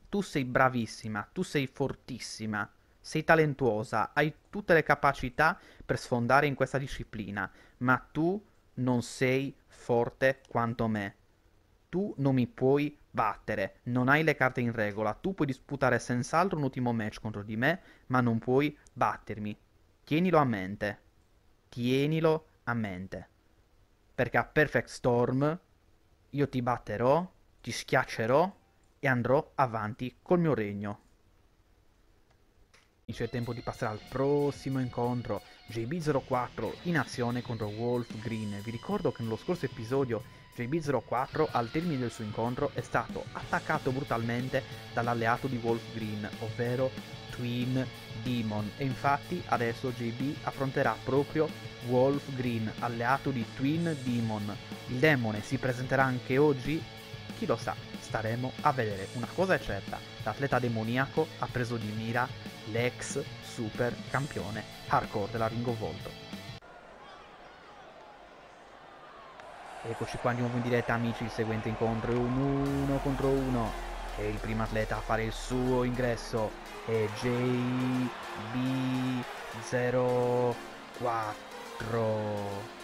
tu sei bravissima, tu sei fortissima, sei talentuosa, hai tutte le capacità per sfondare in questa disciplina, ma tu non sei forte quanto me. Tu non mi puoi battere, non hai le carte in regola, tu puoi disputare senz'altro un ultimo match contro di me, ma non puoi battermi. Tienilo a mente. Tienilo a mente. Perché a Perfect Storm Io ti batterò, ti schiaccerò e andrò avanti col mio regno. C'è tempo di passare al prossimo incontro, JB04 in azione contro Wolf Green. Vi ricordo che nello scorso episodio JB04 al termine del suo incontro è stato attaccato brutalmente dall'alleato di Wolf Green, ovvero Twin Demon e infatti adesso JB affronterà proprio Wolf Green, alleato di Twin Demon. Il demone si presenterà anche oggi? Chi lo sa, staremo a vedere. Una cosa è certa, l'atleta demoniaco ha preso di mira l'ex super campione hardcore della Ring of Volto. Eccoci qua di nuovo in diretta amici, il seguente incontro è un 1 contro 1 e il primo atleta a fare il suo ingresso è JB04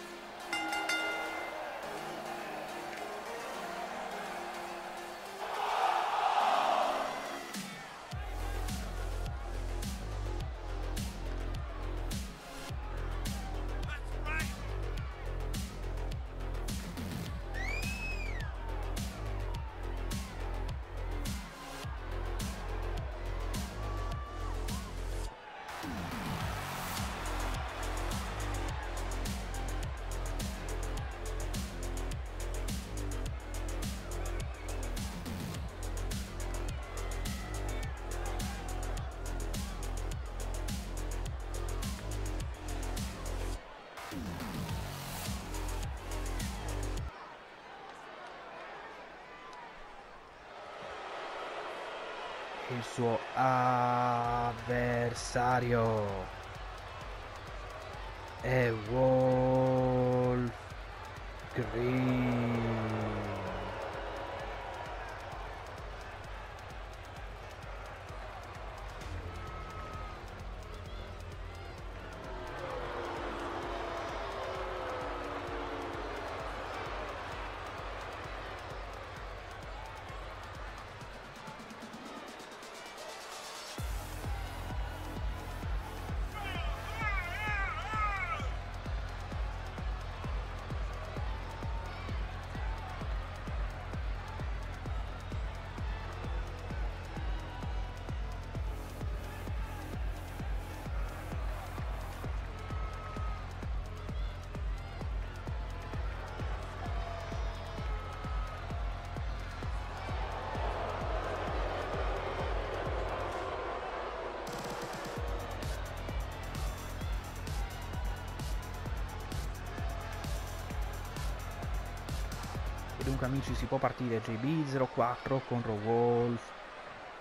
dunque amici si può partire. JB04 contro Wolf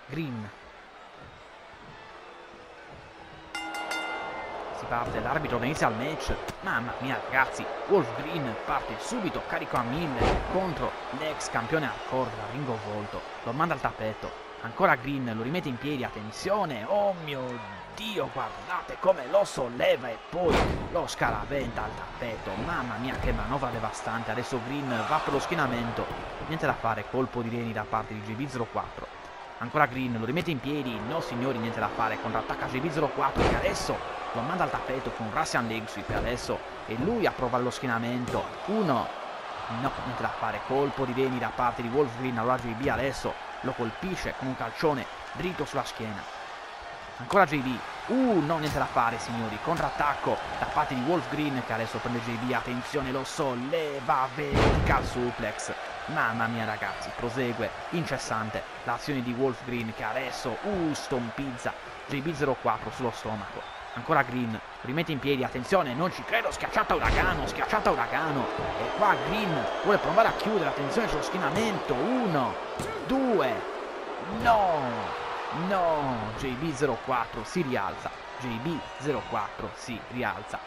Green. Si parte l'arbitro inizia il match. Mamma mia ragazzi Wolf Green parte subito carico a 1000 contro l'ex campione hardcore della Ring of Volto. Lo manda al tappeto. Ancora Green lo rimette in piedi attenzione oh mio dio guardate come lo solleva e poi lo scaraventa al tappeto. Mamma mia che manovra devastante. Adesso Green va per lo schienamento niente da fare colpo di reni da parte di GB04 ancora Green lo rimette in piedi. No signori niente da fare. Contrattacca GB04 che adesso lo manda al tappeto con Russian leg sweep. Adesso è lui a provare lo schienamento uno. No niente da fare. Colpo di reni da parte di Wolf Green allora GB adesso lo colpisce con un calcione dritto sulla schiena Ancora JB. Uh, no, niente da fare, signori. Contrattacco da parte di Wolf Green che adesso prende JB. Attenzione, lo solleva. Vertical suplex. Mamma mia, ragazzi. Prosegue incessante l'azione di Wolf Green che adesso, uh, stompizza JB04 sullo stomaco. Ancora Green, rimette in piedi, attenzione, non ci credo, schiacciata uragano, schiacciata uragano. E qua Green vuole provare a chiudere, attenzione sullo schienamento. Uno, due, no! No, JB04 si rialza. JB04 si rialza.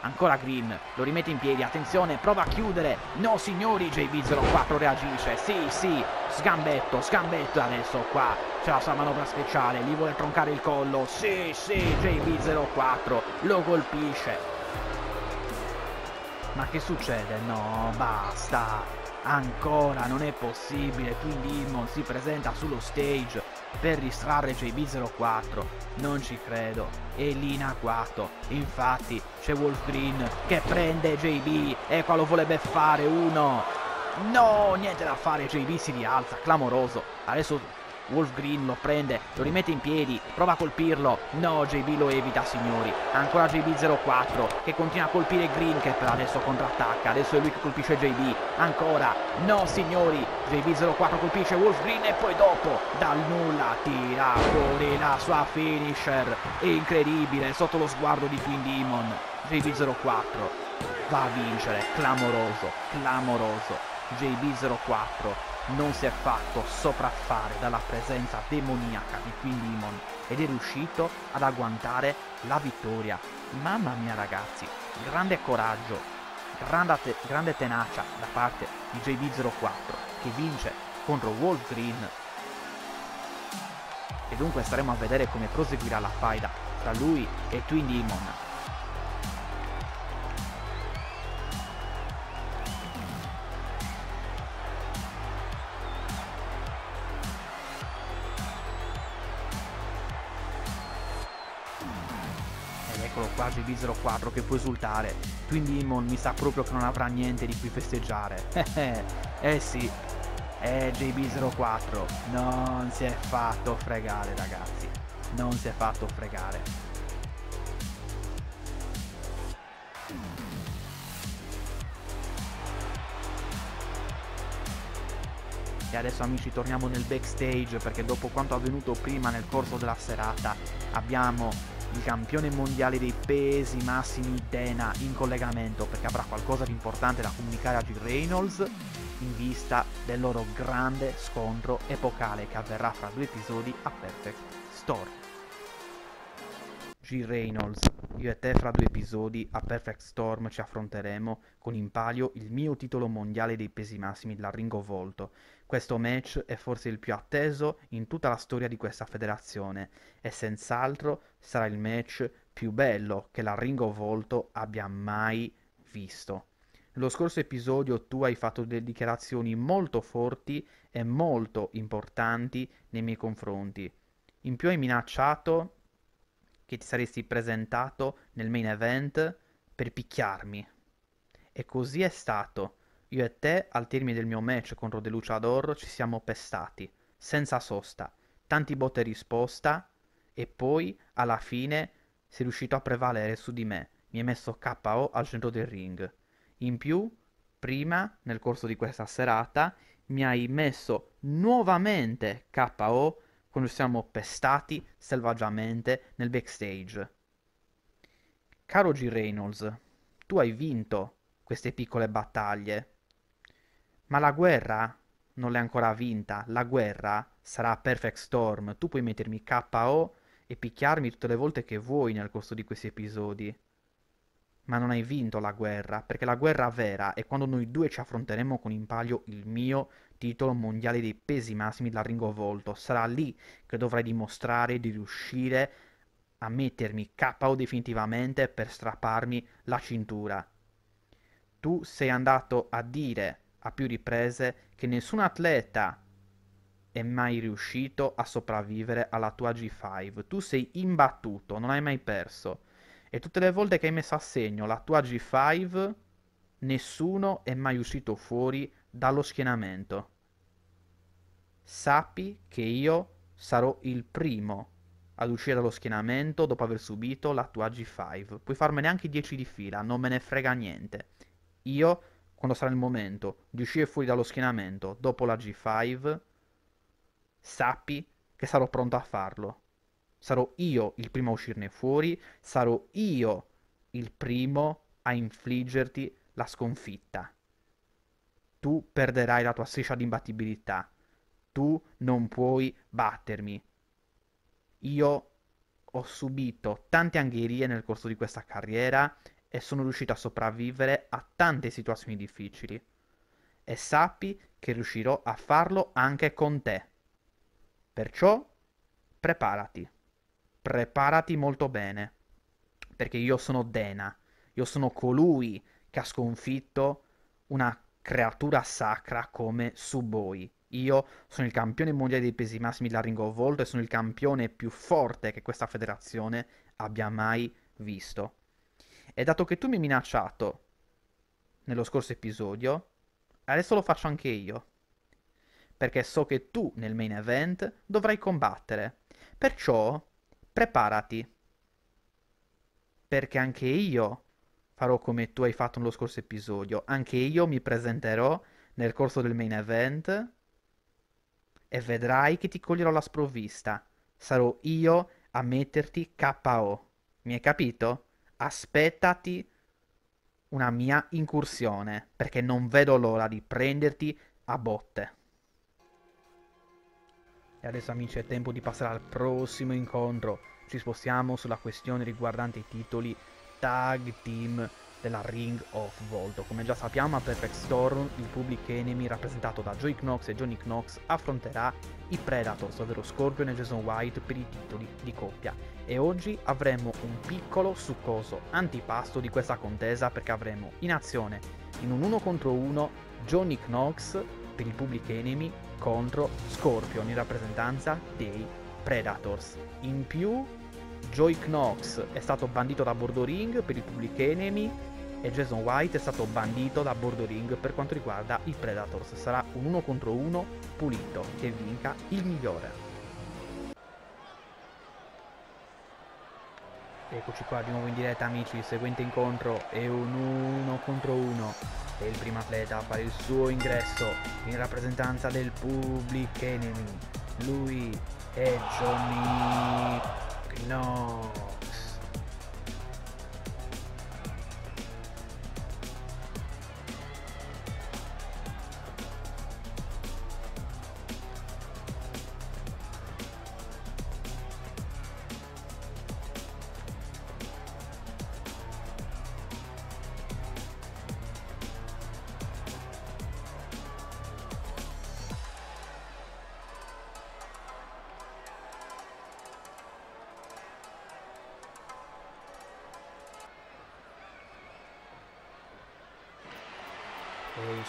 Ancora Green, lo rimette in piedi, attenzione, prova a chiudere. No signori, JB04 reagisce. Sì, sì, sgambetto, sgambetto adesso qua. C'è la sua manovra speciale, gli vuole troncare il collo. Sì, sì, JB04 lo colpisce. Ma che succede? No, basta. Ancora, non è possibile. Twin Demon si presenta sullo stage per distrarre JB04. Non ci credo. È in agguato. Infatti c'è Wolf Green che prende JB e qua lo vuole beffare. Uno, No, niente da fare, JB si rialza, clamoroso. Adesso Wolf Green lo prende, lo rimette in piedi, prova a colpirlo. No, JB lo evita, signori. Ancora JB04 che continua a colpire Green che per adesso contrattacca. Adesso è lui che colpisce JB. Ancora. No, signori. JB04 colpisce Wolf Green e poi dopo dal nulla tira fuori la sua finisher. Incredibile, sotto lo sguardo di Twin Demon. JB04 va a vincere, clamoroso, clamoroso. JB04 non si è fatto sopraffare dalla presenza demoniaca di Queen Demon ed è riuscito ad agguantare la vittoria. Mamma mia ragazzi, grande coraggio, grande, grande tenacia da parte di JB04 che vince contro Wolf Green. E dunque staremo a vedere come proseguirà la faida tra lui e Twin Demon eccolo qua JB04 che può esultare. Quindi Demon mi sa proprio che non avrà niente di cui festeggiare. eh sì, eh JB04 non si è fatto fregare ragazzi. Non si è fatto fregare. E adesso amici torniamo nel backstage perché dopo quanto avvenuto prima nel corso della serata abbiamo il campione mondiale dei pesi massimi Dena in collegamento perché avrà qualcosa di importante da comunicare a G. Reynolds in vista del loro grande scontro epocale che avverrà fra due episodi a Perfect Story. G. Reynolds, io e te fra due episodi a Perfect Storm ci affronteremo con in palio il mio titolo mondiale dei pesi massimi della Ring of Volto. Questo match è forse il più atteso in tutta la storia di questa federazione e senz'altro sarà il match più bello che la Ring Volto abbia mai visto. Nello scorso episodio tu hai fatto delle dichiarazioni molto forti e molto importanti nei miei confronti. In più hai minacciato che ti saresti presentato nel main event per picchiarmi. E così è stato. Io e te, al termine del mio match contro De Luciador, ci siamo pestati, senza sosta, tanti botte risposta, e poi, alla fine, sei riuscito a prevalere su di me. Mi hai messo KO al centro del ring. In più, prima, nel corso di questa serata, mi hai messo nuovamente KO quando ci siamo pestati selvaggiamente nel backstage. Caro G. Reynolds, tu hai vinto queste piccole battaglie, ma la guerra non l'hai ancora vinta, la guerra sarà Perfect Storm, tu puoi mettermi KO e picchiarmi tutte le volte che vuoi nel corso di questi episodi. Ma non hai vinto la guerra, perché la guerra vera è quando noi due ci affronteremo con in palio il mio titolo mondiale dei pesi massimi della Ring of Volto. Sarà lì che dovrai dimostrare di riuscire a mettermi KO definitivamente per strapparmi la cintura. Tu sei andato a dire a più riprese che nessun atleta è mai riuscito a sopravvivere alla tua G5. Tu sei imbattuto, non hai mai perso. E tutte le volte che hai messo a segno la tua G5, nessuno è mai uscito fuori dallo schienamento. Sappi che io sarò il primo ad uscire dallo schienamento dopo aver subito la tua G5. Puoi farmene anche 10 di fila, non me ne frega niente. Io, quando sarà il momento di uscire fuori dallo schienamento dopo la G5, sappi che sarò pronto a farlo. Sarò io il primo a uscirne fuori, sarò io il primo a infliggerti la sconfitta tu perderai la tua striscia di imbattibilità. Tu non puoi battermi. Io ho subito tante angherie nel corso di questa carriera e sono riuscito a sopravvivere a tante situazioni difficili. E sappi che riuscirò a farlo anche con te. Perciò preparati. Preparati molto bene. Perché io sono Dena. Io sono colui che ha sconfitto una creatura sacra come Suboi. Io sono il campione mondiale dei pesi massimi della Ring of Volto e sono il campione più forte che questa federazione abbia mai visto. E dato che tu mi hai minacciato nello scorso episodio, Adesso lo faccio anche io. Perché so che tu nel main event dovrai combattere. Perciò preparati. Perché anche io farò come tu hai fatto nello scorso episodio. Anche io mi presenterò nel corso del main event e vedrai che ti coglierò la sprovvista. Sarò io a metterti KO. Mi hai capito? Aspettati una mia incursione, perché non vedo l'ora di prenderti a botte. E adesso amici è tempo di passare al prossimo incontro. Ci spostiamo sulla questione riguardante i titoli Tag Team della Ring of Volto. Come già sappiamo a Perfect Storm il Public Enemy rappresentato da Joey Knox e Johnny Knox affronterà i Predators, ovvero Scorpion e Jason White per i titoli di coppia. E oggi avremo un piccolo succoso antipasto di questa contesa perché avremo in azione in un 1 contro 1 Johnny Knox per il Public Enemy contro Scorpion in rappresentanza dei Predators. In più Joy Knox è stato bandito da Bordo Ring per il Public Enemy e Jason White è stato bandito da Bordo Ring per quanto riguarda i Predators. Sarà un 1 contro 1 pulito che vinca il migliore. Eccoci qua di nuovo in diretta amici, il seguente incontro è un 1 contro 1 e il primo atleta a fare il suo ingresso in rappresentanza del Public Enemy. Lui è Johnny Knox.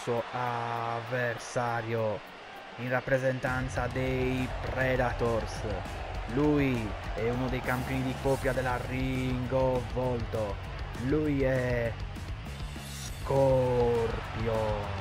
Suo avversario in rappresentanza dei Predators. Lui è uno dei campioni di coppia della Ring of Volto. Lui è Scorpio.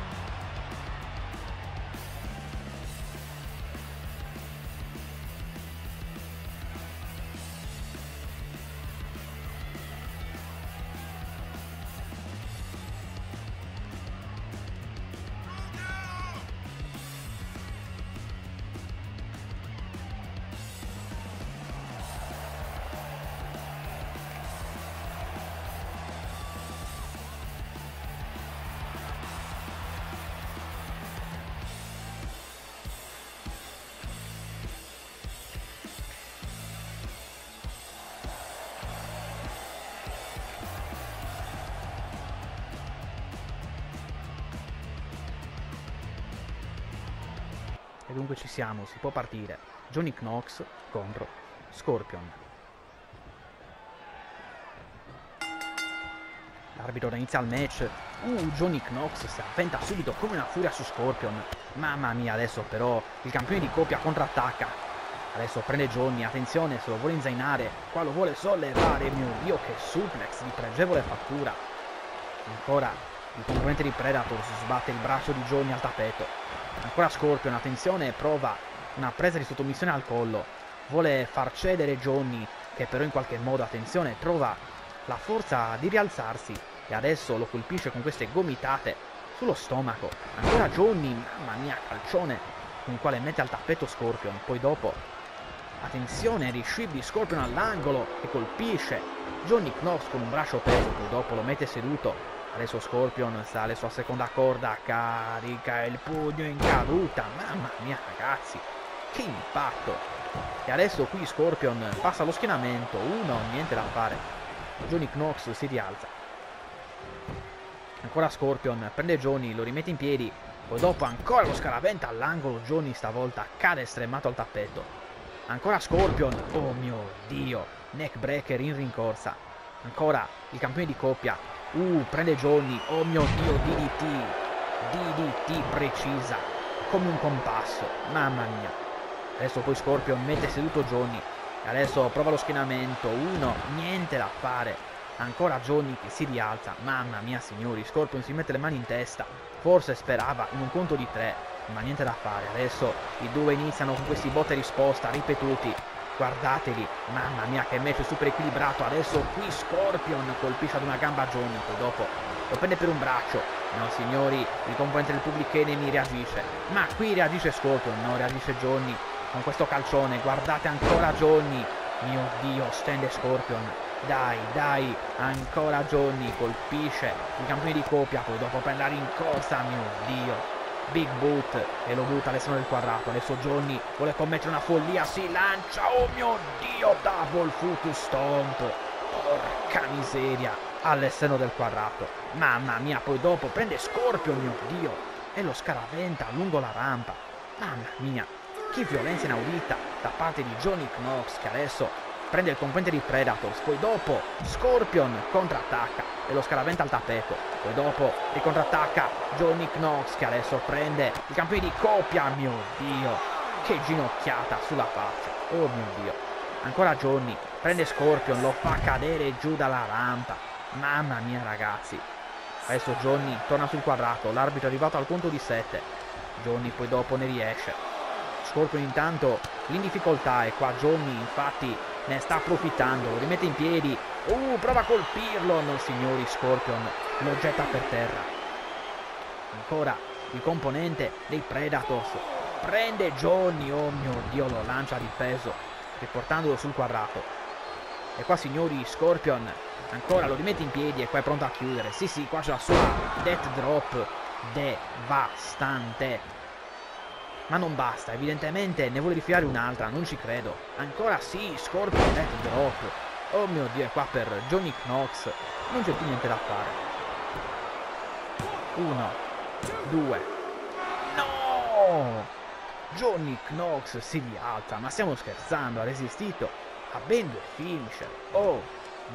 Siamo, si può partire. Johnny Knox contro Scorpion. L'arbitro inizia il match. Uh, Johnny Knox si avventa subito come una furia su Scorpion. Mamma mia, adesso però il campione di coppia contrattacca. Adesso prende Johnny, attenzione, se lo vuole inzainare. Qua lo vuole sollevare, mio Dio, che suplex di pregevole fattura. Ancora il concorrente di Predator sbatte il braccio di Johnny al tappeto. Ancora Scorpion, attenzione, prova una presa di sottomissione al collo. Vuole far cedere Johnny, che però in qualche modo, attenzione, trova la forza di rialzarsi. E adesso lo colpisce con queste gomitate sullo stomaco. Ancora Johnny, mamma mia, calcione, con il quale mette al tappeto Scorpion. Poi dopo, attenzione, rishib di Scorpion all'angolo e colpisce Johnny Knox con un braccio peso. Poi dopo lo mette seduto Adesso Scorpion sale sulla seconda corda, carica il pugno in caduta. Mamma mia ragazzi, che impatto. E adesso qui Scorpion passa allo schienamento, uno, niente da fare. Johnny Knox si rialza. Ancora Scorpion, prende Johnny, lo rimette in piedi. Poi dopo ancora lo scaraventa all'angolo, Johnny stavolta cade stremato al tappeto. Ancora Scorpion, oh mio Dio, neckbreaker in rincorsa. Ancora il campione di coppia Uh, prende Johnny. Oh mio Dio, DDT. DDT precisa. Come un compasso. Mamma mia. Adesso poi Scorpion mette seduto Johnny. Adesso prova lo schienamento. Uno, niente da fare. Ancora Johnny che si rialza. Mamma mia signori, Scorpion si mette le mani in testa. Forse sperava in un conto di tre, ma niente da fare. Adesso i due iniziano con questi botte risposta ripetuti. Guardateli, mamma mia che match super equilibrato. Adesso qui Scorpion colpisce ad una gamba Johnny, poi dopo lo prende per un braccio. No signori, il componente del Public Enemy reagisce. Ma qui reagisce Scorpion, no, reagisce Johnny con questo calcione. Guardate ancora Johnny. Mio Dio, stende Scorpion. Dai, dai, ancora Johnny colpisce il campione di coppia, poi dopo per la rincorsa, mio Dio. Big boot e lo butta all'esterno del quadrato. Adesso Johnny vuole commettere una follia, si lancia, oh mio Dio, double foot stomp. Porca miseria, all'esterno del quadrato. Mamma mia, poi dopo prende Scorpion, mio Dio, e lo scaraventa lungo la rampa. Mamma mia, che violenza inaudita da parte di Johnny Knox che adesso prende il componente di Predators, poi dopo Scorpion contrattacca e lo scaraventa al tappeto, poi dopo ricontrattacca Johnny Knox che adesso prende il campione di coppia, mio Dio, che ginocchiata sulla faccia, oh mio Dio, ancora Johnny, prende Scorpion, lo fa cadere giù dalla rampa, mamma mia ragazzi, adesso Johnny torna sul quadrato, l'arbitro è arrivato al punto di 7, Johnny poi dopo ne riesce, Scorpion intanto in difficoltà e qua Johnny infatti ne sta approfittando, lo rimette in piedi, uh, prova a colpirlo, no signori, Scorpion lo getta per terra. Ancora il componente dei Predators prende Johnny, oh mio Dio, lo lancia di peso, riportandolo sul quadrato. E qua signori, Scorpion ancora lo rimette in piedi e qua è pronto a chiudere. Sì, sì, qua c'è la sua death drop devastante. Ma non basta, evidentemente ne vuole rifilare un'altra, non ci credo. Ancora sì, Scorpion Death Drop. Oh mio dio, è qua per Johnny Knox. Non c'è più niente da fare. Uno, due. No! Johnny Knox si rialza, ma stiamo scherzando, ha resistito a ben due finisher. Oh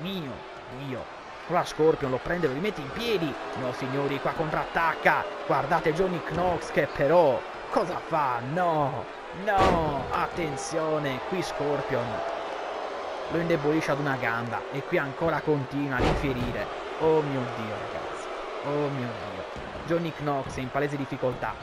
mio dio. La Scorpion lo prende, lo rimette in piedi. No signori, qua contrattacca. Guardate Johnny Knox che però Cosa fa? No! No! Attenzione, qui Scorpion lo indebolisce ad una gamba e qui ancora continua ad infierire. Oh mio Dio, ragazzi. Oh mio Dio. Johnny Knox è in palese difficoltà.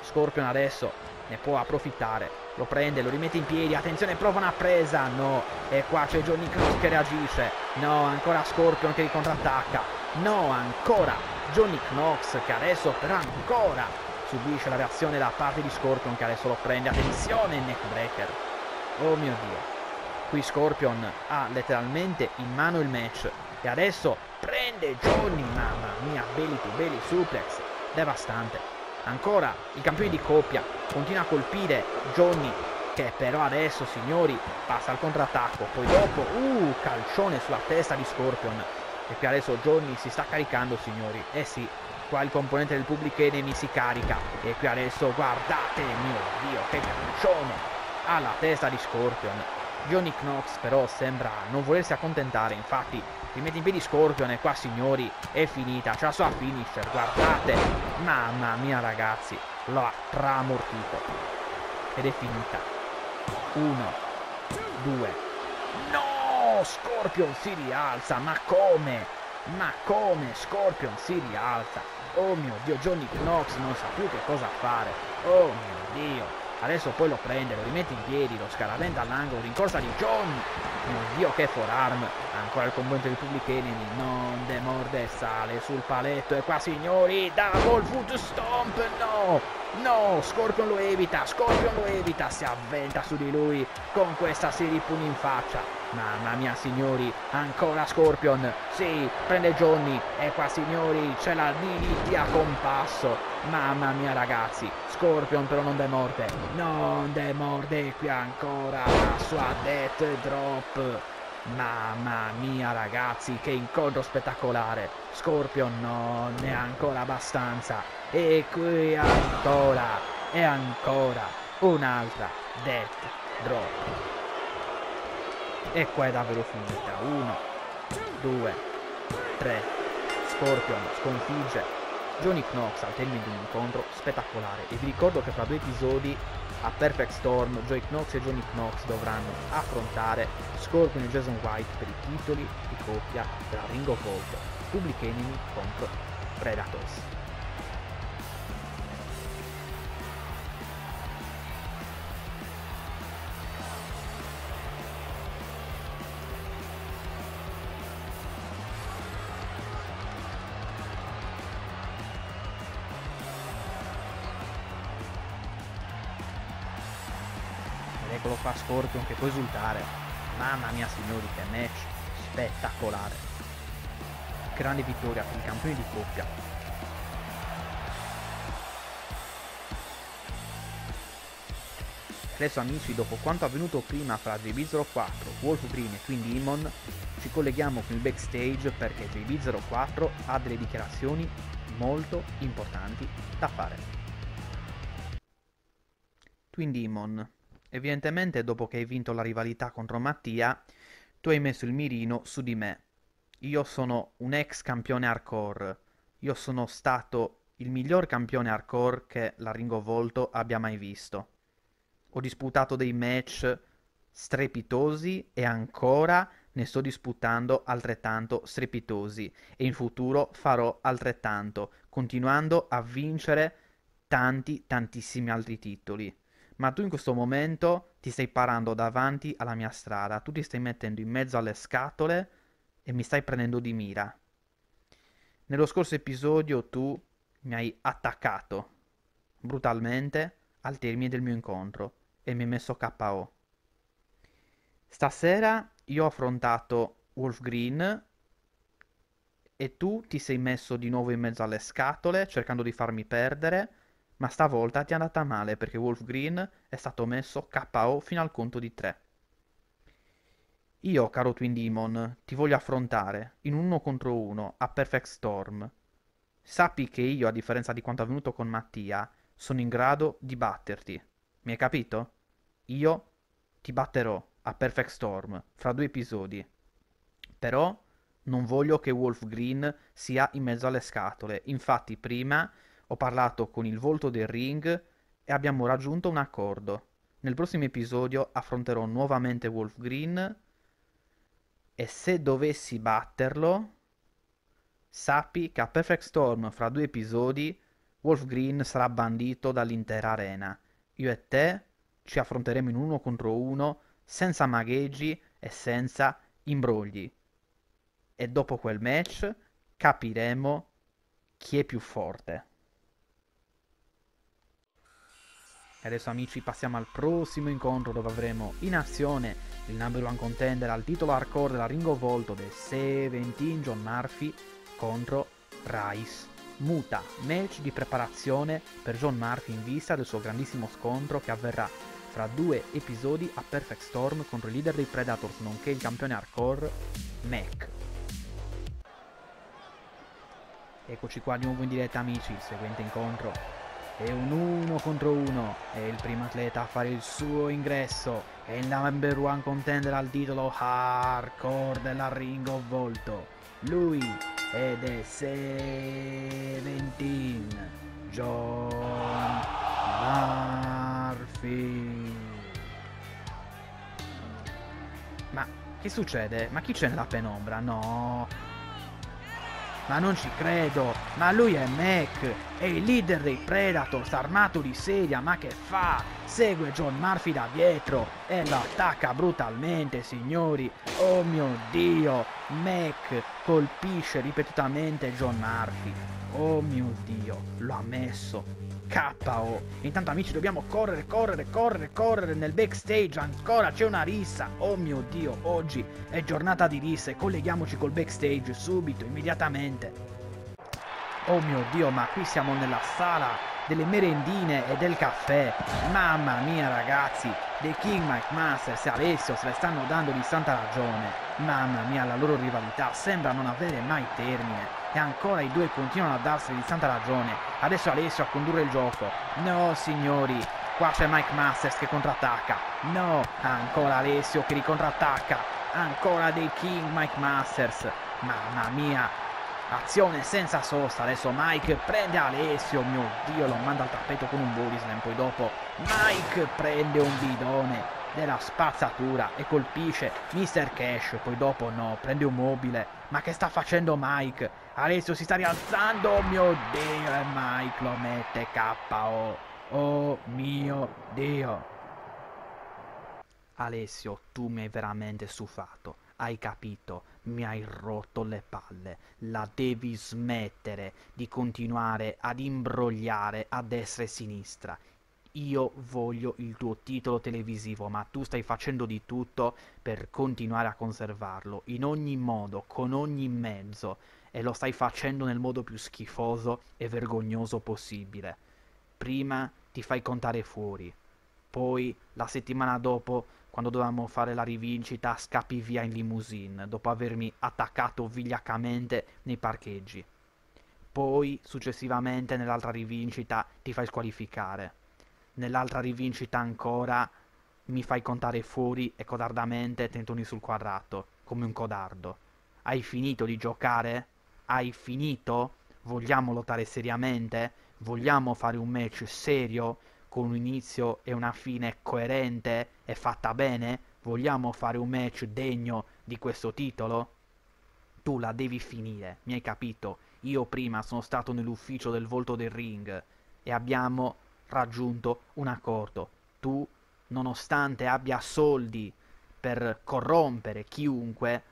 Scorpion adesso ne può approfittare. Lo prende, lo rimette in piedi. Attenzione, prova una presa. No. E qua c'è Johnny Knox che reagisce. No, ancora Scorpion che ricontrattacca. No, ancora Johnny Knox che adesso però ancora subisce la reazione da parte di Scorpion che adesso lo prende. Attenzione, neckbreaker. Oh mio Dio. Qui Scorpion ha letteralmente in mano il match. E adesso prende Johnny. Mamma mia, belly to belly suplex. Devastante. Ancora il campione di coppia continua a colpire Johnny che però adesso signori passa al contrattacco poi dopo uh calcione sulla testa di Scorpion e qui adesso Johnny si sta caricando signori eh sì qua il componente del Public Enemy si carica. E qui adesso guardate mio dio che calcione alla testa di Scorpion. Johnny Knox però sembra non volersi accontentare. Infatti rimette in piedi Scorpion e qua signori è finita. C'è la sua finisher guardate. Mamma mia ragazzi lo ha tramortito. Ed è finita. Uno due. No Scorpion si rialza. Ma come? Ma come Scorpion si rialza Oh mio Dio, Johnny Knox non sa più che cosa fare. Oh mio Dio. Adesso poi lo prende, lo rimette in piedi, lo scaraventa all'angolo, rincorsa di Johnny. Mio Dio che forearm. Ancora il componente del Public Enemy. Non demorde, sale sul paletto. E qua signori, double foot stomp. No, no, Scorpion lo evita, Scorpion lo evita. Si avventa su di lui con questa serie puni in faccia. Mamma mia signori, ancora Scorpion. Sì, prende Johnny. E qua signori, c'è la DDT a compasso. Mamma mia ragazzi, Scorpion però non demorde. Non demorde qui ancora la sua death drop. Mamma mia ragazzi, che incontro spettacolare. Scorpion non è ancora abbastanza. E qui ancora, e ancora, un'altra death drop. E qua è davvero finita. 1, 2, 3. Scorpion sconfigge Johnny Knox al termine di un incontro spettacolare e vi ricordo che fra due episodi a Perfect Storm Joey Knox e Johnny Knox dovranno affrontare Scorpion e Jason White per i titoli di coppia della Ring of Gold Public Enemy contro Predators. Qua Scorpion che può esultare. Mamma mia signori, che match spettacolare. Grande vittoria per i campioni di coppia. Adesso amici, dopo quanto avvenuto prima fra JB04, Wolf Green e Twin Demon, ci colleghiamo con il backstage perché JB04 ha delle dichiarazioni molto importanti da fare. Twin Demon Evidentemente dopo che hai vinto la rivalità contro Mattia, tu hai messo il mirino su di me. Io sono un ex campione hardcore. Io sono stato il miglior campione hardcore che la Ring of Volto abbia mai visto. Ho disputato dei match strepitosi e ancora ne sto disputando altrettanto strepitosi e in futuro farò altrettanto, continuando a vincere tanti tantissimi altri titoli ma tu in questo momento ti stai parando davanti alla mia strada, tu ti stai mettendo in mezzo alle scatole e mi stai prendendo di mira. Nello scorso episodio tu mi hai attaccato brutalmente al termine del mio incontro e mi hai messo KO. Stasera io ho affrontato Wolf Green e tu ti sei messo di nuovo in mezzo alle scatole cercando di farmi perdere ma stavolta ti è andata male perché Wolf Green è stato messo KO fino al conto di 3. Io, caro Twin Demon, ti voglio affrontare in uno contro uno a Perfect Storm. Sappi che io, a differenza di quanto avvenuto con Mattia, sono in grado di batterti. Mi hai capito? Io ti batterò a Perfect Storm fra due episodi. Però non voglio che Wolf Green sia in mezzo alle scatole. Infatti, prima ho parlato con il volto del ring e abbiamo raggiunto un accordo. Nel prossimo episodio affronterò nuovamente Wolf Green e se dovessi batterlo, sappi che a Perfect Storm fra due episodi Wolf Green sarà bandito dall'intera arena. Io e te ci affronteremo in uno contro uno senza magheggi e senza imbrogli. E dopo quel match capiremo chi è più forte. E adesso amici passiamo al prossimo incontro dove avremo in azione il number one contender al titolo hardcore della Ring of Volto del 17 John Murphy contro Rice Muta, match di preparazione per John Murphy in vista del suo grandissimo scontro che avverrà fra due episodi a Perfect Storm contro il leader dei Predators nonché il campione hardcore Mac. Eccoci qua di nuovo in diretta amici, il seguente incontro è un uno contro uno. È il primo atleta a fare il suo ingresso. È il number one contender al titolo hardcore della Ring of Volto. Lui è The 17 John Murphy ma che succede? ma chi c'è nella penombra? no ma non ci credo, ma lui è Mac, è il leader dei Predators, armato di sedia, ma che fa? Segue John Murphy da dietro e lo attacca brutalmente, signori. Oh mio Dio, Mac colpisce ripetutamente John Murphy. Oh mio Dio, lo ha messo. KO. Intanto amici dobbiamo correre, correre, correre, correre nel backstage. Ancora c'è una rissa. Oh mio Dio, oggi è giornata di risse. Colleghiamoci col backstage subito, immediatamente. Oh mio Dio, ma qui siamo nella sala delle merendine e del caffè. Mamma mia ragazzi, The King Mike Masters e Alessio se le stanno dando di santa ragione. Mamma mia, la loro rivalità sembra non avere mai termine. E ancora i due continuano a darsene di santa ragione. Adesso Alessio a condurre il gioco. No, signori, qua c'è Mike Masters che contrattacca. No, ancora Alessio che ricontrattacca. Ancora dei King Mike Masters. Mamma mia, Azione senza sosta, adesso Mike prende Alessio, mio Dio, lo manda al tappeto con un body slam, poi dopo Mike prende un bidone della spazzatura e colpisce Mr. Cash, poi dopo no, prende un mobile, ma che sta facendo Mike? Alessio si sta rialzando, mio Dio, e Mike lo mette KO, oh mio Dio. Alessio, tu mi hai veramente stufato. Hai capito? Mi hai rotto le palle. La devi smettere di continuare ad imbrogliare a destra e a sinistra. Io voglio il tuo titolo televisivo, ma tu stai facendo di tutto per continuare a conservarlo, in ogni modo, con ogni mezzo, e lo stai facendo nel modo più schifoso e vergognoso possibile. Prima ti fai contare fuori, poi la settimana dopo quando dovevamo fare la rivincita, scappi via in limousine dopo avermi attaccato vigliaccamente nei parcheggi. Poi, successivamente, nell'altra rivincita ti fai squalificare. Nell'altra rivincita ancora mi fai contare fuori e codardamente tentoni sul quadrato, come un codardo. Hai finito di giocare? Hai finito? Vogliamo lottare seriamente? Vogliamo fare un match serio? Con un inizio e una fine coerente e fatta bene? Vogliamo fare un match degno di questo titolo? Tu la devi finire, mi hai capito? Io prima sono stato nell'ufficio del volto del ring e abbiamo raggiunto un accordo. Tu, nonostante abbia soldi per corrompere chiunque,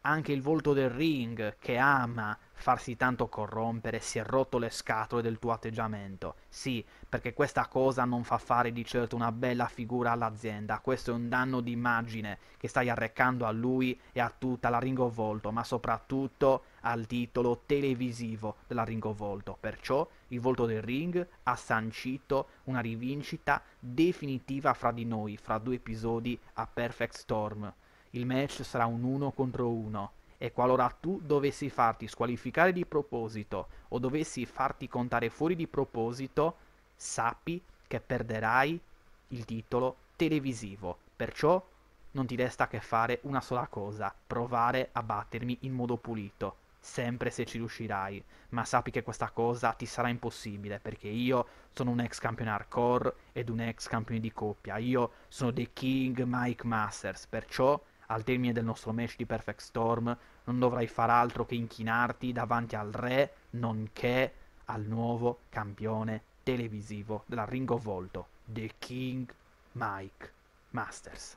anche il volto del ring, che ama farsi tanto corrompere, si è rotto le scatole del tuo atteggiamento. Sì, perché questa cosa non fa fare di certo una bella figura all'azienda. Questo è un danno d'immagine che stai arrecando a lui e a tutta la Ring of Volto, ma soprattutto al titolo televisivo della Ring of Volto. Perciò il volto del ring ha sancito una rivincita definitiva fra di noi, fra due episodi a Perfect Storm il match sarà un 1 contro 1 e qualora tu dovessi farti squalificare di proposito o dovessi farti contare fuori di proposito, sappi che perderai il titolo televisivo. Perciò non ti resta che fare una sola cosa, provare a battermi in modo pulito, sempre se ci riuscirai, ma sappi che questa cosa ti sarà impossibile perché io sono un ex campione hardcore ed un ex campione di coppia, io sono The King Mike Masters, perciò al termine del nostro match di Perfect Storm non dovrai far altro che inchinarti davanti al re, nonché al nuovo campione televisivo della Ring of Volto, The King Mike Masters.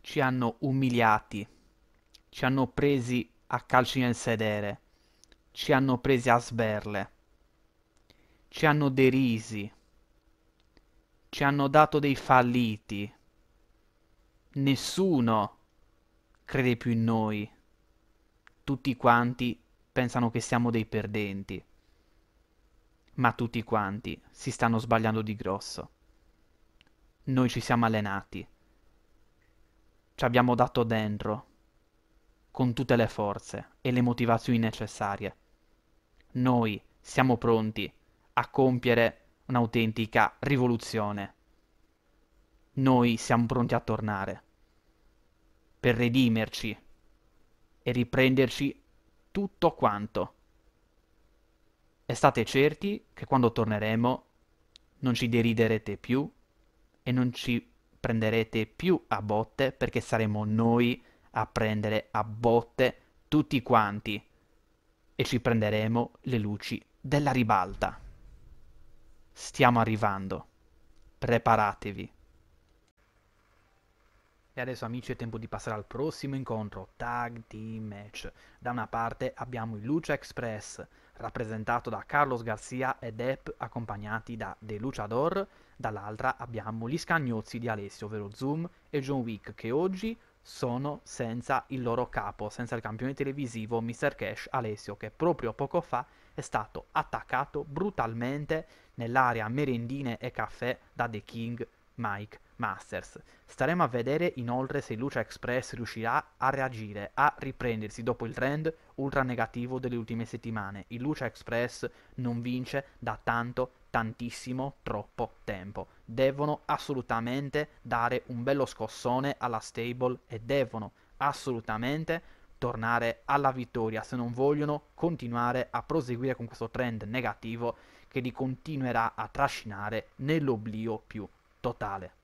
Ci hanno umiliati, ci hanno presi a calci nel sedere, ci hanno presi a sberle, ci hanno derisi, ci hanno dato dei falliti, nessuno crede più in noi. Tutti quanti pensano che siamo dei perdenti. Ma tutti quanti si stanno sbagliando di grosso. Noi ci siamo allenati. Ci abbiamo dato dentro, con tutte le forze e le motivazioni necessarie. Noi siamo pronti a compiere un'autentica rivoluzione noi siamo pronti a tornare per redimerci e riprenderci tutto quanto. E state certi che quando torneremo non ci deriderete più e non ci prenderete più a botte perché saremo noi a prendere a botte tutti quanti e ci prenderemo le luci della ribalta. Stiamo arrivando. Preparatevi. E adesso amici è tempo di passare al prossimo incontro, Tag Team Match. Da una parte abbiamo il Lucha Express, rappresentato da Carlos Garcia e Depp, accompagnati da The Luchador. Dall'altra abbiamo gli scagnozzi di Alessio, ovvero Zoom e John Wick, che oggi sono senza il loro capo, senza il campione televisivo Mr. Cash Alessio, che proprio poco fa è stato attaccato brutalmente nell'area merendine e caffè da The King Mike Masters. Staremo a vedere inoltre se Lucia Express riuscirà a reagire, a riprendersi dopo il trend ultra negativo delle ultime settimane. Il Lucia Express non vince da tanto, tantissimo, troppo tempo. Devono assolutamente dare un bello scossone alla stable e devono assolutamente tornare alla vittoria se non vogliono continuare a proseguire con questo trend negativo che li continuerà a trascinare nell'oblio più totale.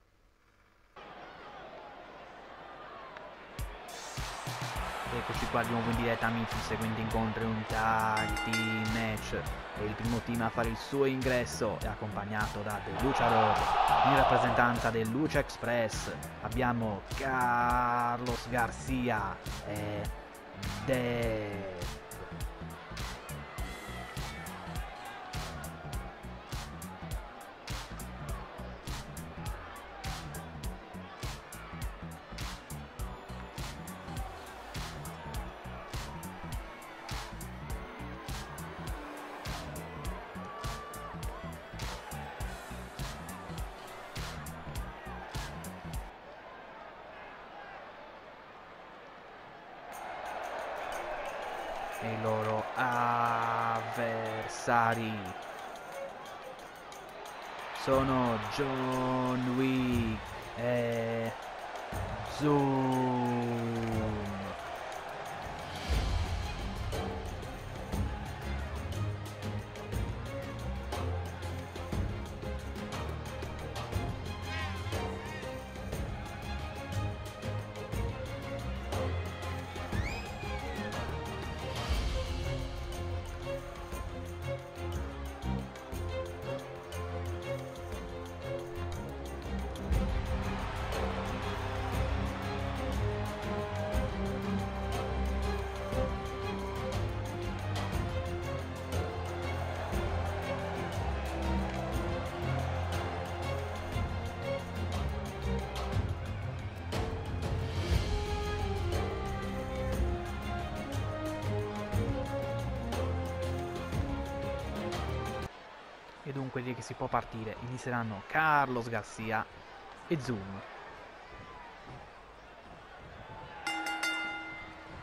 Eccoci qua di nuovo in diretta amici, seguendo incontri un tag team match e il primo team a fare il suo ingresso è accompagnato da The Luchador in rappresentanza del Lucha Express. Abbiamo Carlos Garcia e The si può partire. Inizieranno Carlos Garcia e Zoom.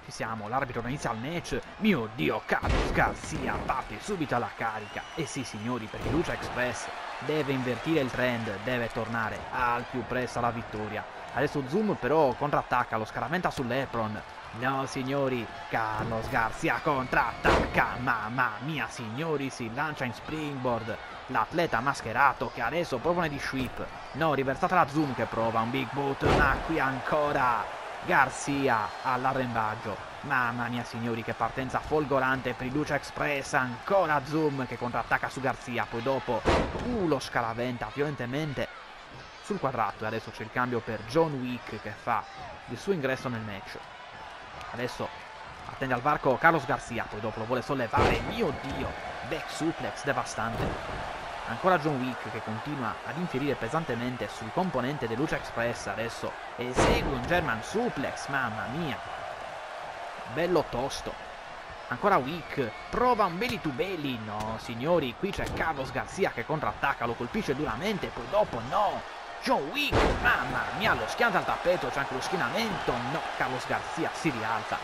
Ci siamo, l'arbitro inizia il match. Mio Dio, Carlos Garcia parte subito alla carica. E sì signori, perché Lucha Express deve invertire il trend, deve tornare al più presto alla vittoria. Adesso Zoom però contrattacca, lo scaraventa sull'Epron. No signori, Carlos Garcia contrattacca, mamma mia signori, si lancia in springboard, l'atleta mascherato che adesso prova di sweep, no riversata la Zoom che prova un big boot, ma qui ancora Garcia all'arrembaggio, mamma mia signori che partenza folgorante per il Lucia Express, ancora Zoom che contrattacca su Garcia, poi dopo uh, lo scaraventa violentemente sul quadrato. E adesso c'è il cambio per John Wick che fa il suo ingresso nel match. Adesso attende al varco Carlos Garcia, poi dopo lo vuole sollevare, mio dio, back suplex devastante. Ancora John Wick che continua ad infierire pesantemente sul componente del Lucha Express, adesso esegue un German suplex, mamma mia. Bello tosto. Ancora Wick, prova un belly to belly, no signori, qui c'è Carlos Garcia che contrattacca, lo colpisce duramente, poi dopo no, John Wick, mamma mia, lo schianta al tappeto, c'è anche lo schienamento, no, Carlos Garcia si rialza.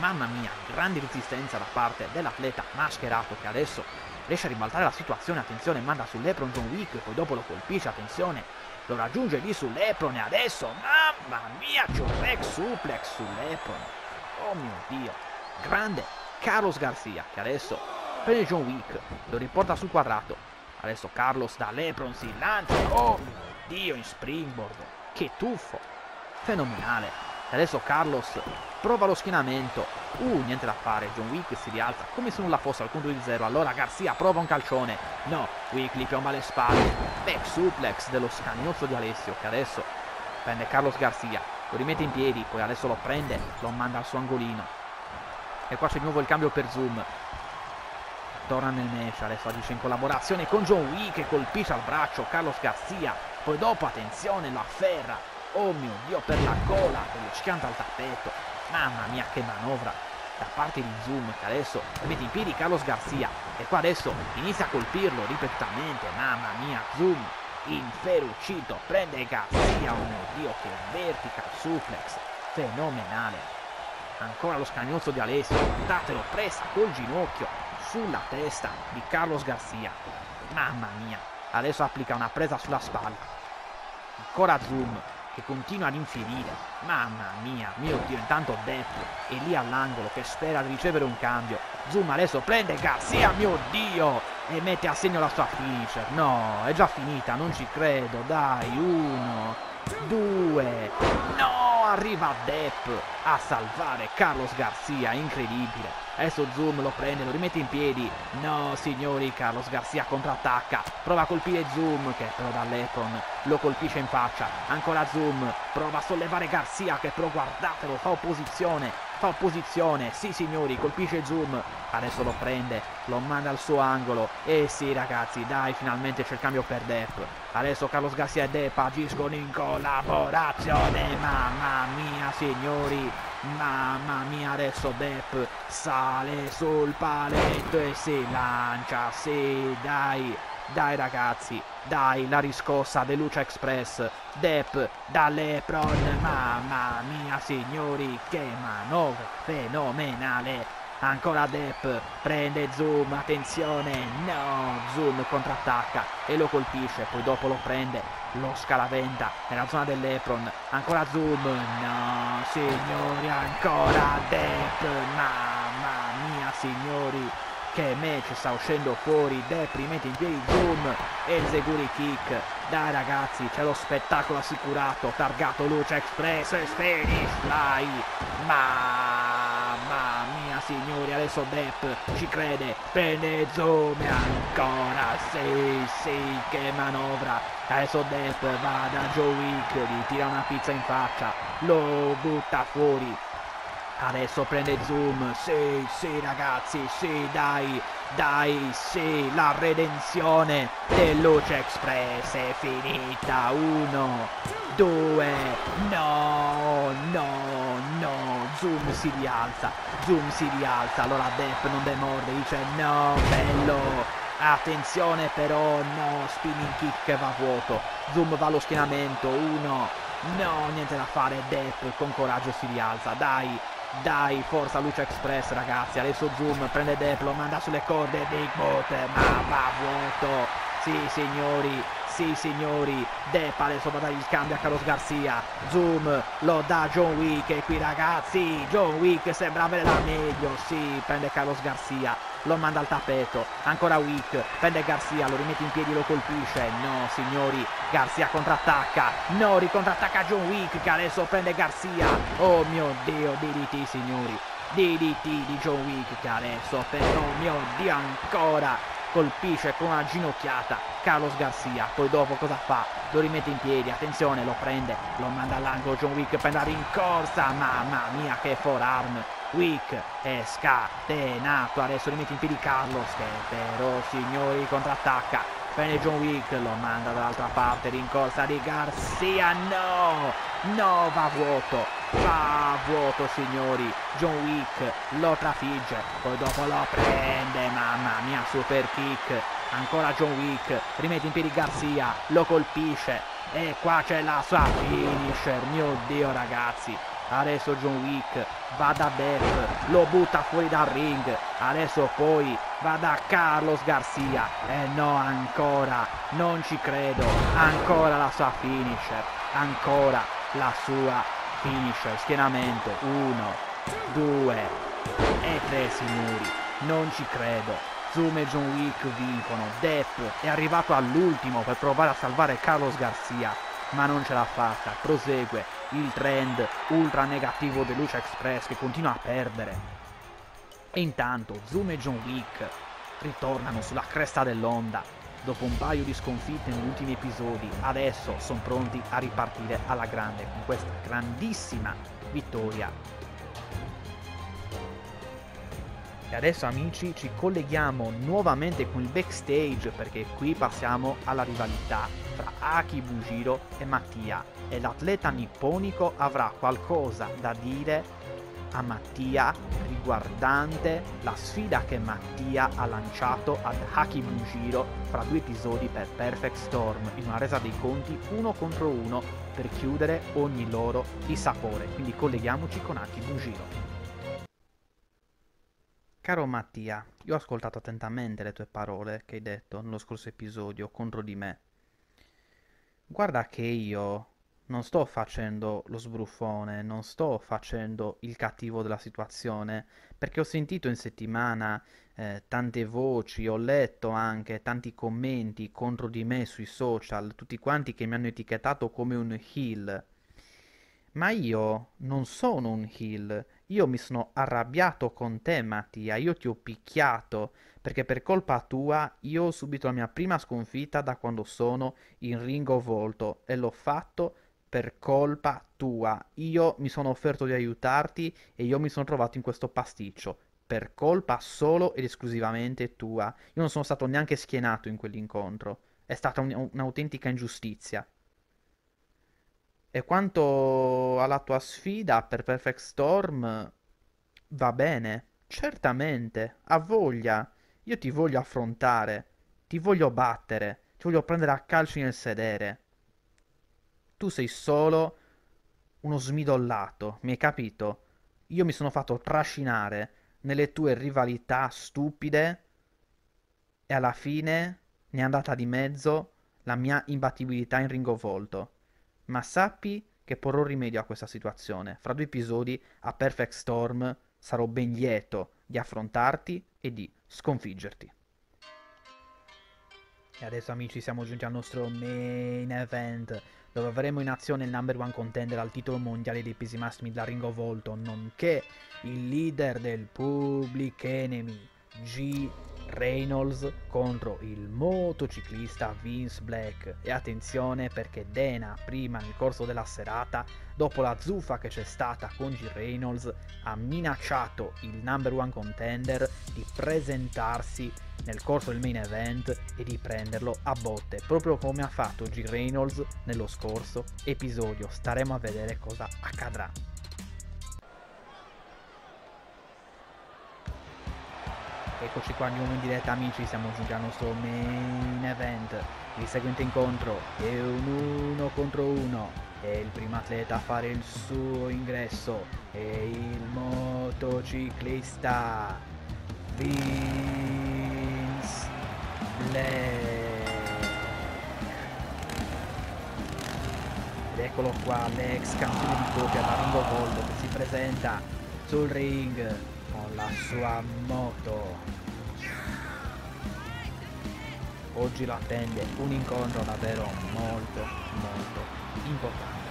Mamma mia, grande resistenza da parte dell'atleta mascherato che adesso riesce a ribaltare la situazione, attenzione, manda sull'Epron John Wick, poi dopo lo colpisce, attenzione, lo raggiunge lì sull'Epron e adesso, mamma mia, c'è un back suplex sull'Epron. Oh mio Dio, grande Carlos Garcia che adesso prende John Wick, lo riporta sul quadrato. Adesso Carlos da Lepron si lancia, oh mio Dio in springboard. Che tuffo. Fenomenale. E adesso Carlos prova lo schienamento. Uh, niente da fare. John Wick si rialza come se nulla fosse al punto di zero. Allora Garcia prova un calcione. No, Wick gli piomba le spalle. Back suplex dello scagnozzo di Alessio che adesso prende Carlos Garcia. Lo rimette in piedi, poi adesso lo prende, lo manda al suo angolino. E qua c'è di nuovo il cambio per Zoom torna nel match, adesso agisce in collaborazione con John Wick che colpisce al braccio Carlos Garcia, poi dopo attenzione lo afferra, oh mio dio per la gola e lo schianta al tappeto, mamma mia che manovra da parte di Zoom che adesso mette in piedi Carlos Garcia e qua adesso inizia a colpirlo ripetutamente, mamma mia Zoom inferocito, prende Garcia, oh mio dio che vertical suplex, fenomenale. Ancora lo scagnozzo di Alessio, guardatelo, presa col ginocchio, sulla testa di Carlos Garcia. Mamma mia, adesso applica una presa sulla spalla. Ancora zoom, che continua ad infierire. Mamma mia, mio Dio, intanto Depp è lì all'angolo che spera di ricevere un cambio. Zoom adesso prende Garcia, mio Dio, e mette a segno la sua finisher. No, è già finita, non ci credo. Dai, uno, due, no, arriva Depp a salvare Carlos Garcia, incredibile. Adesso Zoom lo prende, lo rimette in piedi. No, signori, Carlos Garcia contrattacca. Prova a colpire Zoom, che però da Lepron lo colpisce in faccia. Ancora Zoom, prova a sollevare Garcia, che però guardatelo, fa opposizione. Fa opposizione, sì signori, colpisce Zoom. Adesso lo prende, lo manda al suo angolo. E sì ragazzi, dai, finalmente c'è il cambio per Depp. Adesso Carlos Garcia e Depp agiscono in collaborazione. Mamma mia, signori. Mamma mia, adesso Depp sale sul paletto e si lancia. Sì, dai, dai ragazzi, dai, la riscossa Lucia Express. Depp da Lepron. Mamma mia, signori, che manovra fenomenale. Ancora Depp, prende Zoom, attenzione, no, Zoom contrattacca e lo colpisce, poi dopo lo prende, lo scalaventa nella zona dell'Epron, ancora Zoom, no, signori, ancora Depp, mamma mia, signori, che match sta uscendo fuori, Depp rimette in piedi Zoom e il Seguri Kick, dai ragazzi, c'è lo spettacolo assicurato, targato Luce Express e finish, dai, mamma mia, signori, adesso Depp ci crede, prende ancora, sì, sì, che manovra, adesso Depp va da Joe Wick, gli tira una pizza in faccia, lo butta fuori, Adesso prende zoom, sì, sì ragazzi, sì, dai, dai, sì, la redenzione del Luce Express è finita, uno, due, no, no, no, zoom si rialza, zoom si rialza, allora Depp non demorde, dice no, bello, attenzione però, no, spinning kick va vuoto, zoom va allo schienamento, uno, no, niente da fare, Depp con coraggio si rialza, dai, dai, forza Luce Express ragazzi, adesso Zoom prende Depp, lo manda sulle corde, Big Boot, ma va vuoto. Sì signori, sì signori, Depp adesso va a dare il cambio a Carlos Garcia, Zoom lo dà John Wick e qui ragazzi, John Wick sembra avere la meglio, sì, prende Carlos Garcia, lo manda al tappeto, ancora Wick, prende Garcia, lo rimette in piedi, lo colpisce, no signori, Garcia contrattacca, no, ricontrattacca John Wick che adesso prende Garcia, oh mio Dio, DDT signori, DDT di John Wick che adesso però, mio Dio ancora, colpisce con una ginocchiata Carlos Garcia, poi dopo cosa fa? Lo rimette in piedi, attenzione, lo prende, lo manda all'angolo, John Wick per andare in corsa, mamma mia che forearm, Wick è scatenato, adesso rimette in piedi Carlos che però signori contrattacca, prende John Wick, lo manda dall'altra parte, rincorsa di Garcia, no, no, va vuoto, va vuoto signori, John Wick lo trafigge, poi dopo lo prende, mamma mia, super kick, ancora John Wick, rimette in piedi Garcia, lo colpisce, e qua c'è la sua finisher, mio dio ragazzi, Adesso John Wick va da Death, lo butta fuori dal ring. Adesso poi va da Carlos Garcia. E eh no, ancora, non ci credo. Ancora la sua finisher. Ancora la sua finisher. Schienamento. Uno, due e tre signori. Non ci credo. Zoom e John Wick vincono. Depp è arrivato all'ultimo per provare a salvare Carlos Garcia ma non ce l'ha fatta, prosegue il trend ultra negativo dell'Ucia Express che continua a perdere. E intanto Zoom e John Wick ritornano sulla cresta dell'onda. Dopo un paio di sconfitte negli ultimi episodi, adesso sono pronti a ripartire alla grande con questa grandissima vittoria E adesso amici ci colleghiamo nuovamente con il backstage perché qui passiamo alla rivalità tra Aki Bujiro e Mattia e l'atleta nipponico avrà qualcosa da dire a Mattia riguardante la sfida che Mattia ha lanciato ad Haki Bujiro fra due episodi per Perfect Storm in una resa dei conti uno contro uno per chiudere ogni loro di sapore. Quindi colleghiamoci con Haki Bujiro. Caro Mattia, io ho ascoltato attentamente le tue parole che hai detto nello scorso episodio contro di me. Guarda che io non sto facendo lo sbruffone, non sto facendo il cattivo della situazione, perché ho sentito in settimana eh, tante voci, ho letto anche tanti commenti contro di me sui social, tutti quanti che mi hanno etichettato come un heel. Ma io non sono un heel, io mi sono arrabbiato con te, Mattia, io ti ho picchiato, perché per colpa tua io ho subito la mia prima sconfitta da quando sono in ringo volto e l'ho fatto per colpa tua. Io mi sono offerto di aiutarti e io mi sono trovato in questo pasticcio. Per colpa solo ed esclusivamente tua. Io non sono stato neanche schienato in quell'incontro. È stata un- un'autentica ingiustizia. E quanto alla tua sfida per Perfect Storm, va bene, certamente, ha voglia. Io ti voglio affrontare, ti voglio battere, ti voglio prendere a calci nel sedere. Tu sei solo uno smidollato, mi hai capito? Io mi sono fatto trascinare nelle tue rivalità stupide e alla fine ne è andata di mezzo la mia imbattibilità in ringo volto. Ma sappi che porrò rimedio a questa situazione. Fra due episodi, a Perfect Storm, sarò ben lieto di affrontarti e di sconfiggerti. E adesso amici siamo giunti al nostro main event, dove avremo in azione il number one contender al titolo mondiale dei pesi massimi della Ring of Volto, nonché il leader del Public Enemy, G. Reynolds contro il motociclista Vince Black. E attenzione perché Dana prima nel corso della serata dopo la zuffa che c'è stata con G. Reynolds ha minacciato il number one contender di presentarsi nel corso del main event e di prenderlo a botte proprio come ha fatto G. Reynolds nello scorso episodio. Staremo a vedere cosa accadrà Eccoci qua di nuovo in diretta amici, siamo giunti al nostro main event. Il seguente incontro è un uno contro uno e il primo atleta a fare il suo ingresso è il motociclista Vince Black. Ed eccolo qua, l'ex campione di coppia da Ringo Voldo che si presenta sul ring la sua moto. Oggi lo attende un incontro davvero molto molto importante.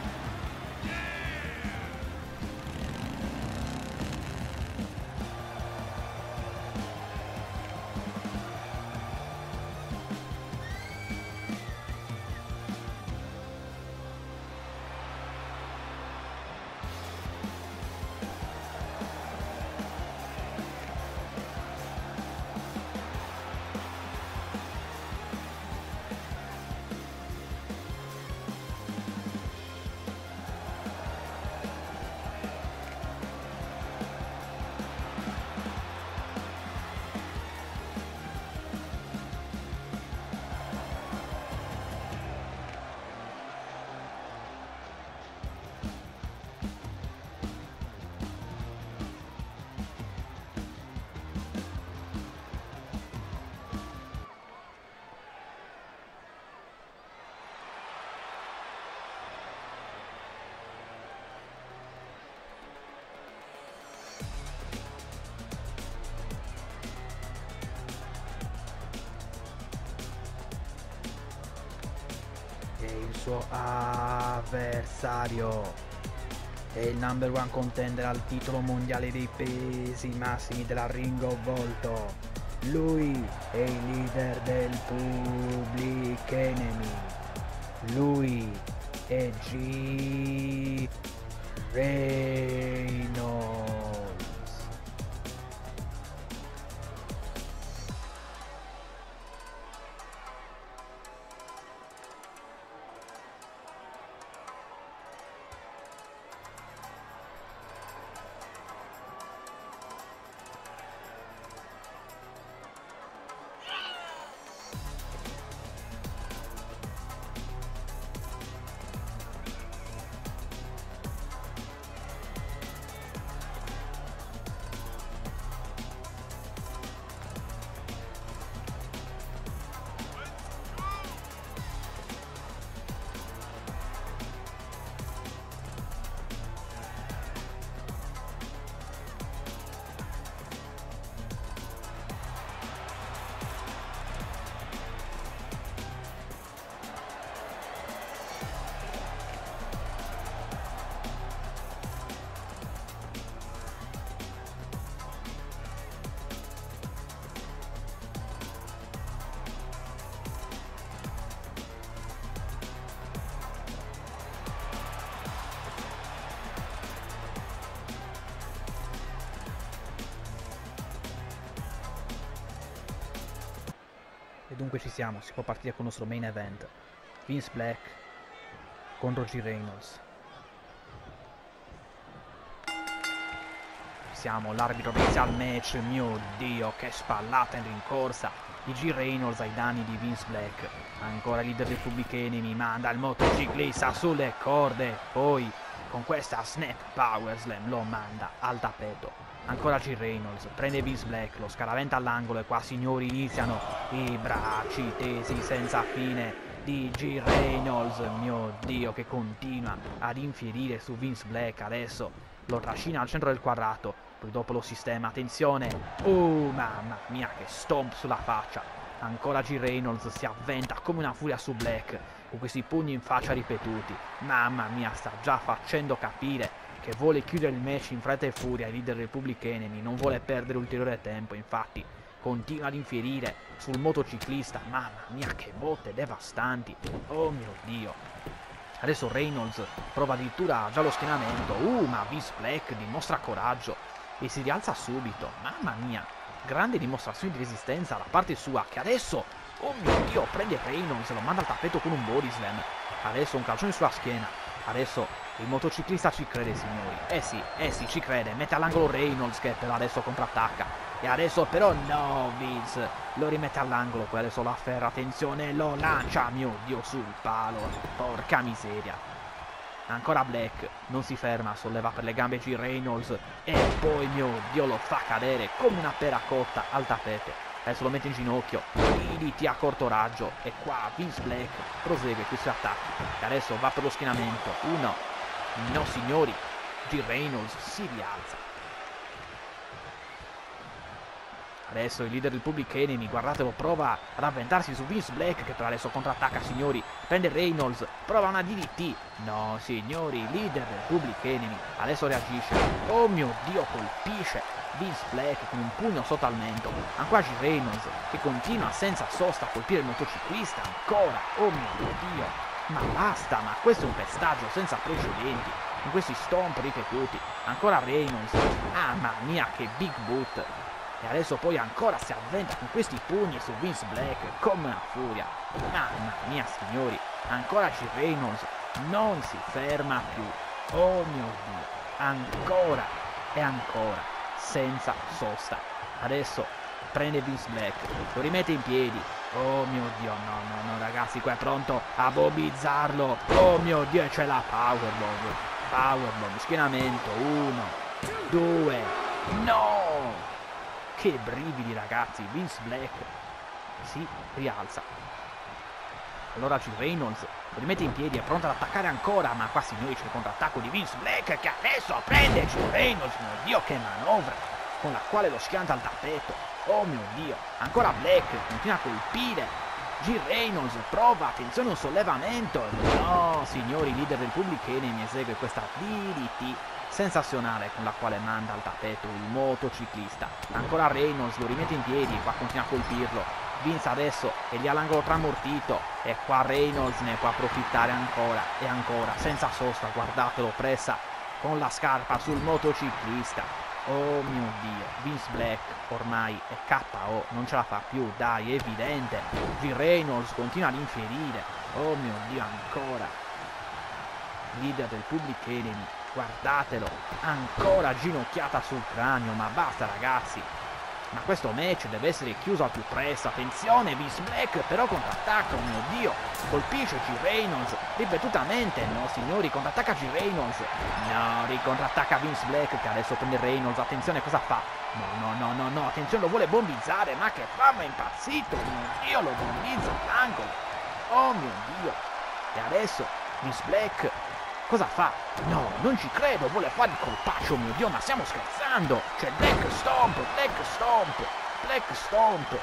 Avversario è il number one contender al titolo mondiale dei pesi massimi della Ring of Volto. Lui è il leader del Public Enemy. Lui è G. Reynolds. Dunque ci siamo, si può partire con il nostro main event. Vince Black contro G. Reynolds. Siamo, l'arbitro inizia il match, mio dio, che spallata in rincorsa di G. Reynolds ai danni di Vince Black. Ancora leader Republic Enemy manda il motociclista sulle corde, poi con questa snap power slam lo manda al tappeto. Ancora G. Reynolds, prende Vince Black, lo scaraventa all'angolo e qua signori iniziano i bracci tesi senza fine di G. Reynolds, mio dio che continua ad infierire su Vince Black adesso. Lo trascina al centro del quadrato, poi dopo lo sistema, attenzione, oh mamma mia che stomp sulla faccia, ancora G. Reynolds si avventa come una furia su Black, con questi pugni in faccia ripetuti, mamma mia sta già facendo capire che vuole chiudere il match in fretta e furia. Ai leader Republic Enemy, non vuole perdere ulteriore tempo, infatti continua ad infierire sul motociclista, mamma mia che botte devastanti, oh mio dio. Adesso Reynolds prova addirittura già lo schienamento, uh ma Vince Black dimostra coraggio e si rialza subito, mamma mia, grande dimostrazione di resistenza da parte sua che adesso, oh mio dio, prende Reynolds lo manda al tappeto con un body slam, adesso un calcione sulla schiena, adesso il motociclista ci crede, signori. Eh sì, eh sì, ci crede. Mette all'angolo Reynolds che però adesso contrattacca. E adesso però no, Vince. Lo rimette all'angolo, poi adesso lo afferra, attenzione, lo lancia, mio Dio, sul palo. Porca miseria. Ancora Black, non si ferma, solleva per le gambe G. Reynolds e poi, mio Dio, lo fa cadere come una pera cotta al tappeto. Adesso lo mette in ginocchio, DDT a corto raggio e qua Vince Black prosegue qui suoi attacchi. E adesso va per lo schienamento, uno, No signori, G. Reynolds si rialza. Adesso il leader del Public Enemy, guardatelo, prova ad avventarsi su Vince Black che però adesso contrattacca signori. Prende Reynolds, prova una DDT. No signori, leader del Public Enemy, adesso reagisce. Oh mio Dio, colpisce Vince Black con un pugno sotto al mento. Ancora G. Reynolds che continua senza sosta a colpire il motociclista ancora. Oh mio Dio. Ma basta, ma questo è un pestaggio senza precedenti. In questi stomp ripetuti. Ancora Reynolds. Ah, mamma mia, che big boot. E adesso poi ancora si avventa con questi pugni su Vince Black come una furia. Mamma mia, signori. Ancora C. Reynolds. Non si ferma più. Oh mio Dio. Ancora e ancora. Senza sosta. Adesso prende Vince Black. Lo rimette in piedi Oh mio dio, no, no, no, ragazzi, qua è pronto a bobizzarlo. Oh mio dio, c'è la powerbomb. Powerbomb, schienamento. Uno, due, no! Che brividi, ragazzi. Vince Black si rialza. Allora G. Reynolds lo rimette in piedi, è pronto ad attaccare ancora, ma qua signori c'è il contrattacco di Vince Black che adesso prende. Reynolds, mio dio che manovra, con la quale lo schianta al tappeto. Oh mio Dio, ancora Black, continua a colpire. G. Reynolds prova, attenzione, un sollevamento. No, signori, leader del Public Enemy esegue questa DDT sensazionale con la quale manda al tappeto il motociclista. Ancora Reynolds lo rimette in piedi, qua continua a colpirlo. Vince adesso è lì all'angolo tramortito e qua Reynolds ne può approfittare ancora e ancora, senza sosta, guardatelo, pressa con la scarpa sul motociclista. Oh mio dio, Vince Black ormai è KO, non ce la fa più, dai, è evidente. G. Reynolds continua ad infierire. Oh mio dio, ancora. Leader del Public Enemy, guardatelo, ancora ginocchiata sul cranio, ma basta ragazzi. Ma questo match deve essere chiuso al più presto. Attenzione, Vince Black però contrattacca, oh mio dio. Colpisce G. Reynolds ripetutamente. No, signori, contrattacca G. Reynolds. No, ricontrattacca Vince Black che adesso prende Reynolds. Attenzione, cosa fa? No, no, no, no, no. Attenzione, lo vuole bombizzare. Ma che fa? Ma è impazzito. Oh mio dio, lo bombizza all'angolo. Oh mio dio. E adesso Vince Black Cosa fa? No, non ci credo, vuole fare il colpaccio, mio Dio, ma stiamo scherzando! C'è Black Stomp, Black Stomp, Black Stomp!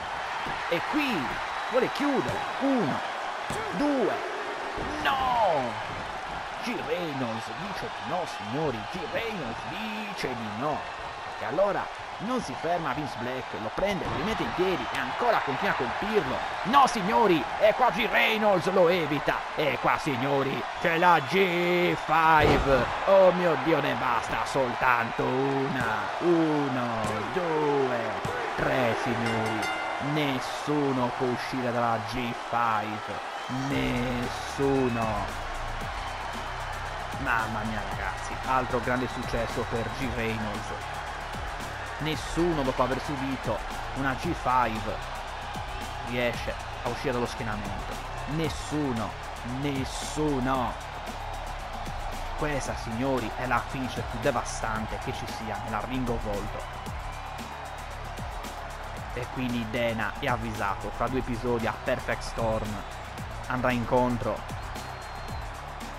E qui vuole chiudere. Uno, due, no! G. Reynolds dice di no, signori, G. Reynolds dice di no. E allora non si ferma Vince Black, lo prende, lo rimette in piedi e ancora continua a colpirlo. No signori, è qua G. Reynolds, lo evita. E qua signori, c'è la G5. Oh mio Dio, ne basta soltanto una. Uno, due, tre signori. Nessuno può uscire dalla G5. Nessuno. Mamma mia ragazzi, altro grande successo per G Reynolds. Nessuno dopo aver subito una G5 riesce a uscire dallo schienamento. Nessuno, nessuno. Questa, signori, è la finisce più devastante che ci sia nella Ring of Volto e quindi Dena è avvisato fra due episodi a Perfect Storm andrà incontro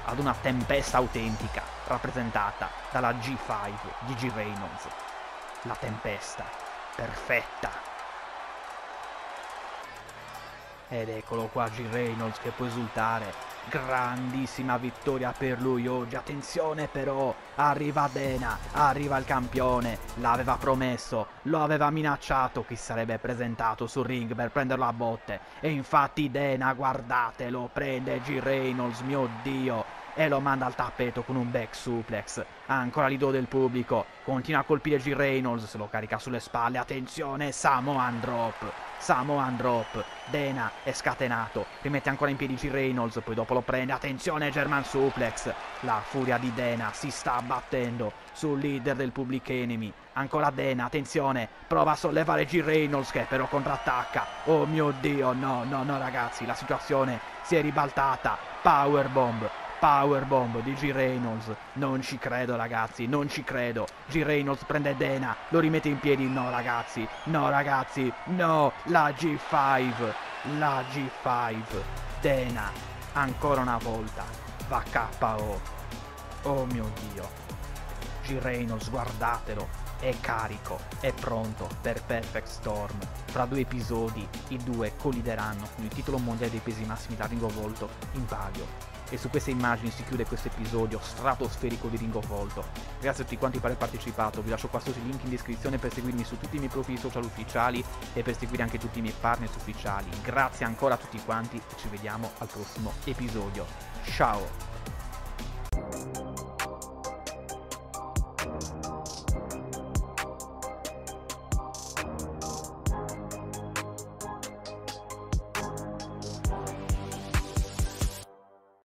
ad una tempesta autentica rappresentata dalla G5 di G Reynolds la tempesta. Perfetta. Ed eccolo qua G. Reynolds che può esultare. Grandissima vittoria per lui oggi. Attenzione però, arriva Dena, arriva il campione. L'aveva promesso, lo aveva minacciato. Chi sarebbe presentato sul ring per prenderlo a botte. E infatti Dena, guardatelo, prende G. Reynolds, mio dio e lo manda al tappeto con un back suplex. Ancora l'ido del pubblico, continua a colpire G Reynolds, se lo carica sulle spalle, attenzione, Samoan Drop. Samoan Drop, Dena è scatenato, rimette ancora in piedi G Reynolds, poi dopo lo prende, attenzione German Suplex. La furia di Dena si sta abbattendo sul leader del Public Enemy. Ancora Dena, attenzione, prova a sollevare G Reynolds che però contrattacca. Oh mio dio, no, no, no ragazzi, la situazione si è ribaltata. Powerbomb, Powerbomb di G Reynolds. Non ci credo ragazzi, non ci credo. G Reynolds prende Dena, lo rimette in piedi. No ragazzi, no ragazzi, no. La G5, la G5. Dena, ancora una volta, va KO. Oh mio Dio. G Reynolds, guardatelo, è carico, è pronto per Perfect Storm. Fra due episodi i due collideranno con il titolo mondiale dei pesi massimi da Ringo Volto in palio e su queste immagini si chiude questo episodio stratosferico di Ringo Volto. Grazie a tutti quanti per aver partecipato, vi lascio qua sotto il link in descrizione per seguirmi su tutti i miei profili social ufficiali e per seguire anche tutti i miei partners ufficiali. Grazie ancora a tutti quanti e ci vediamo al prossimo episodio. Ciao!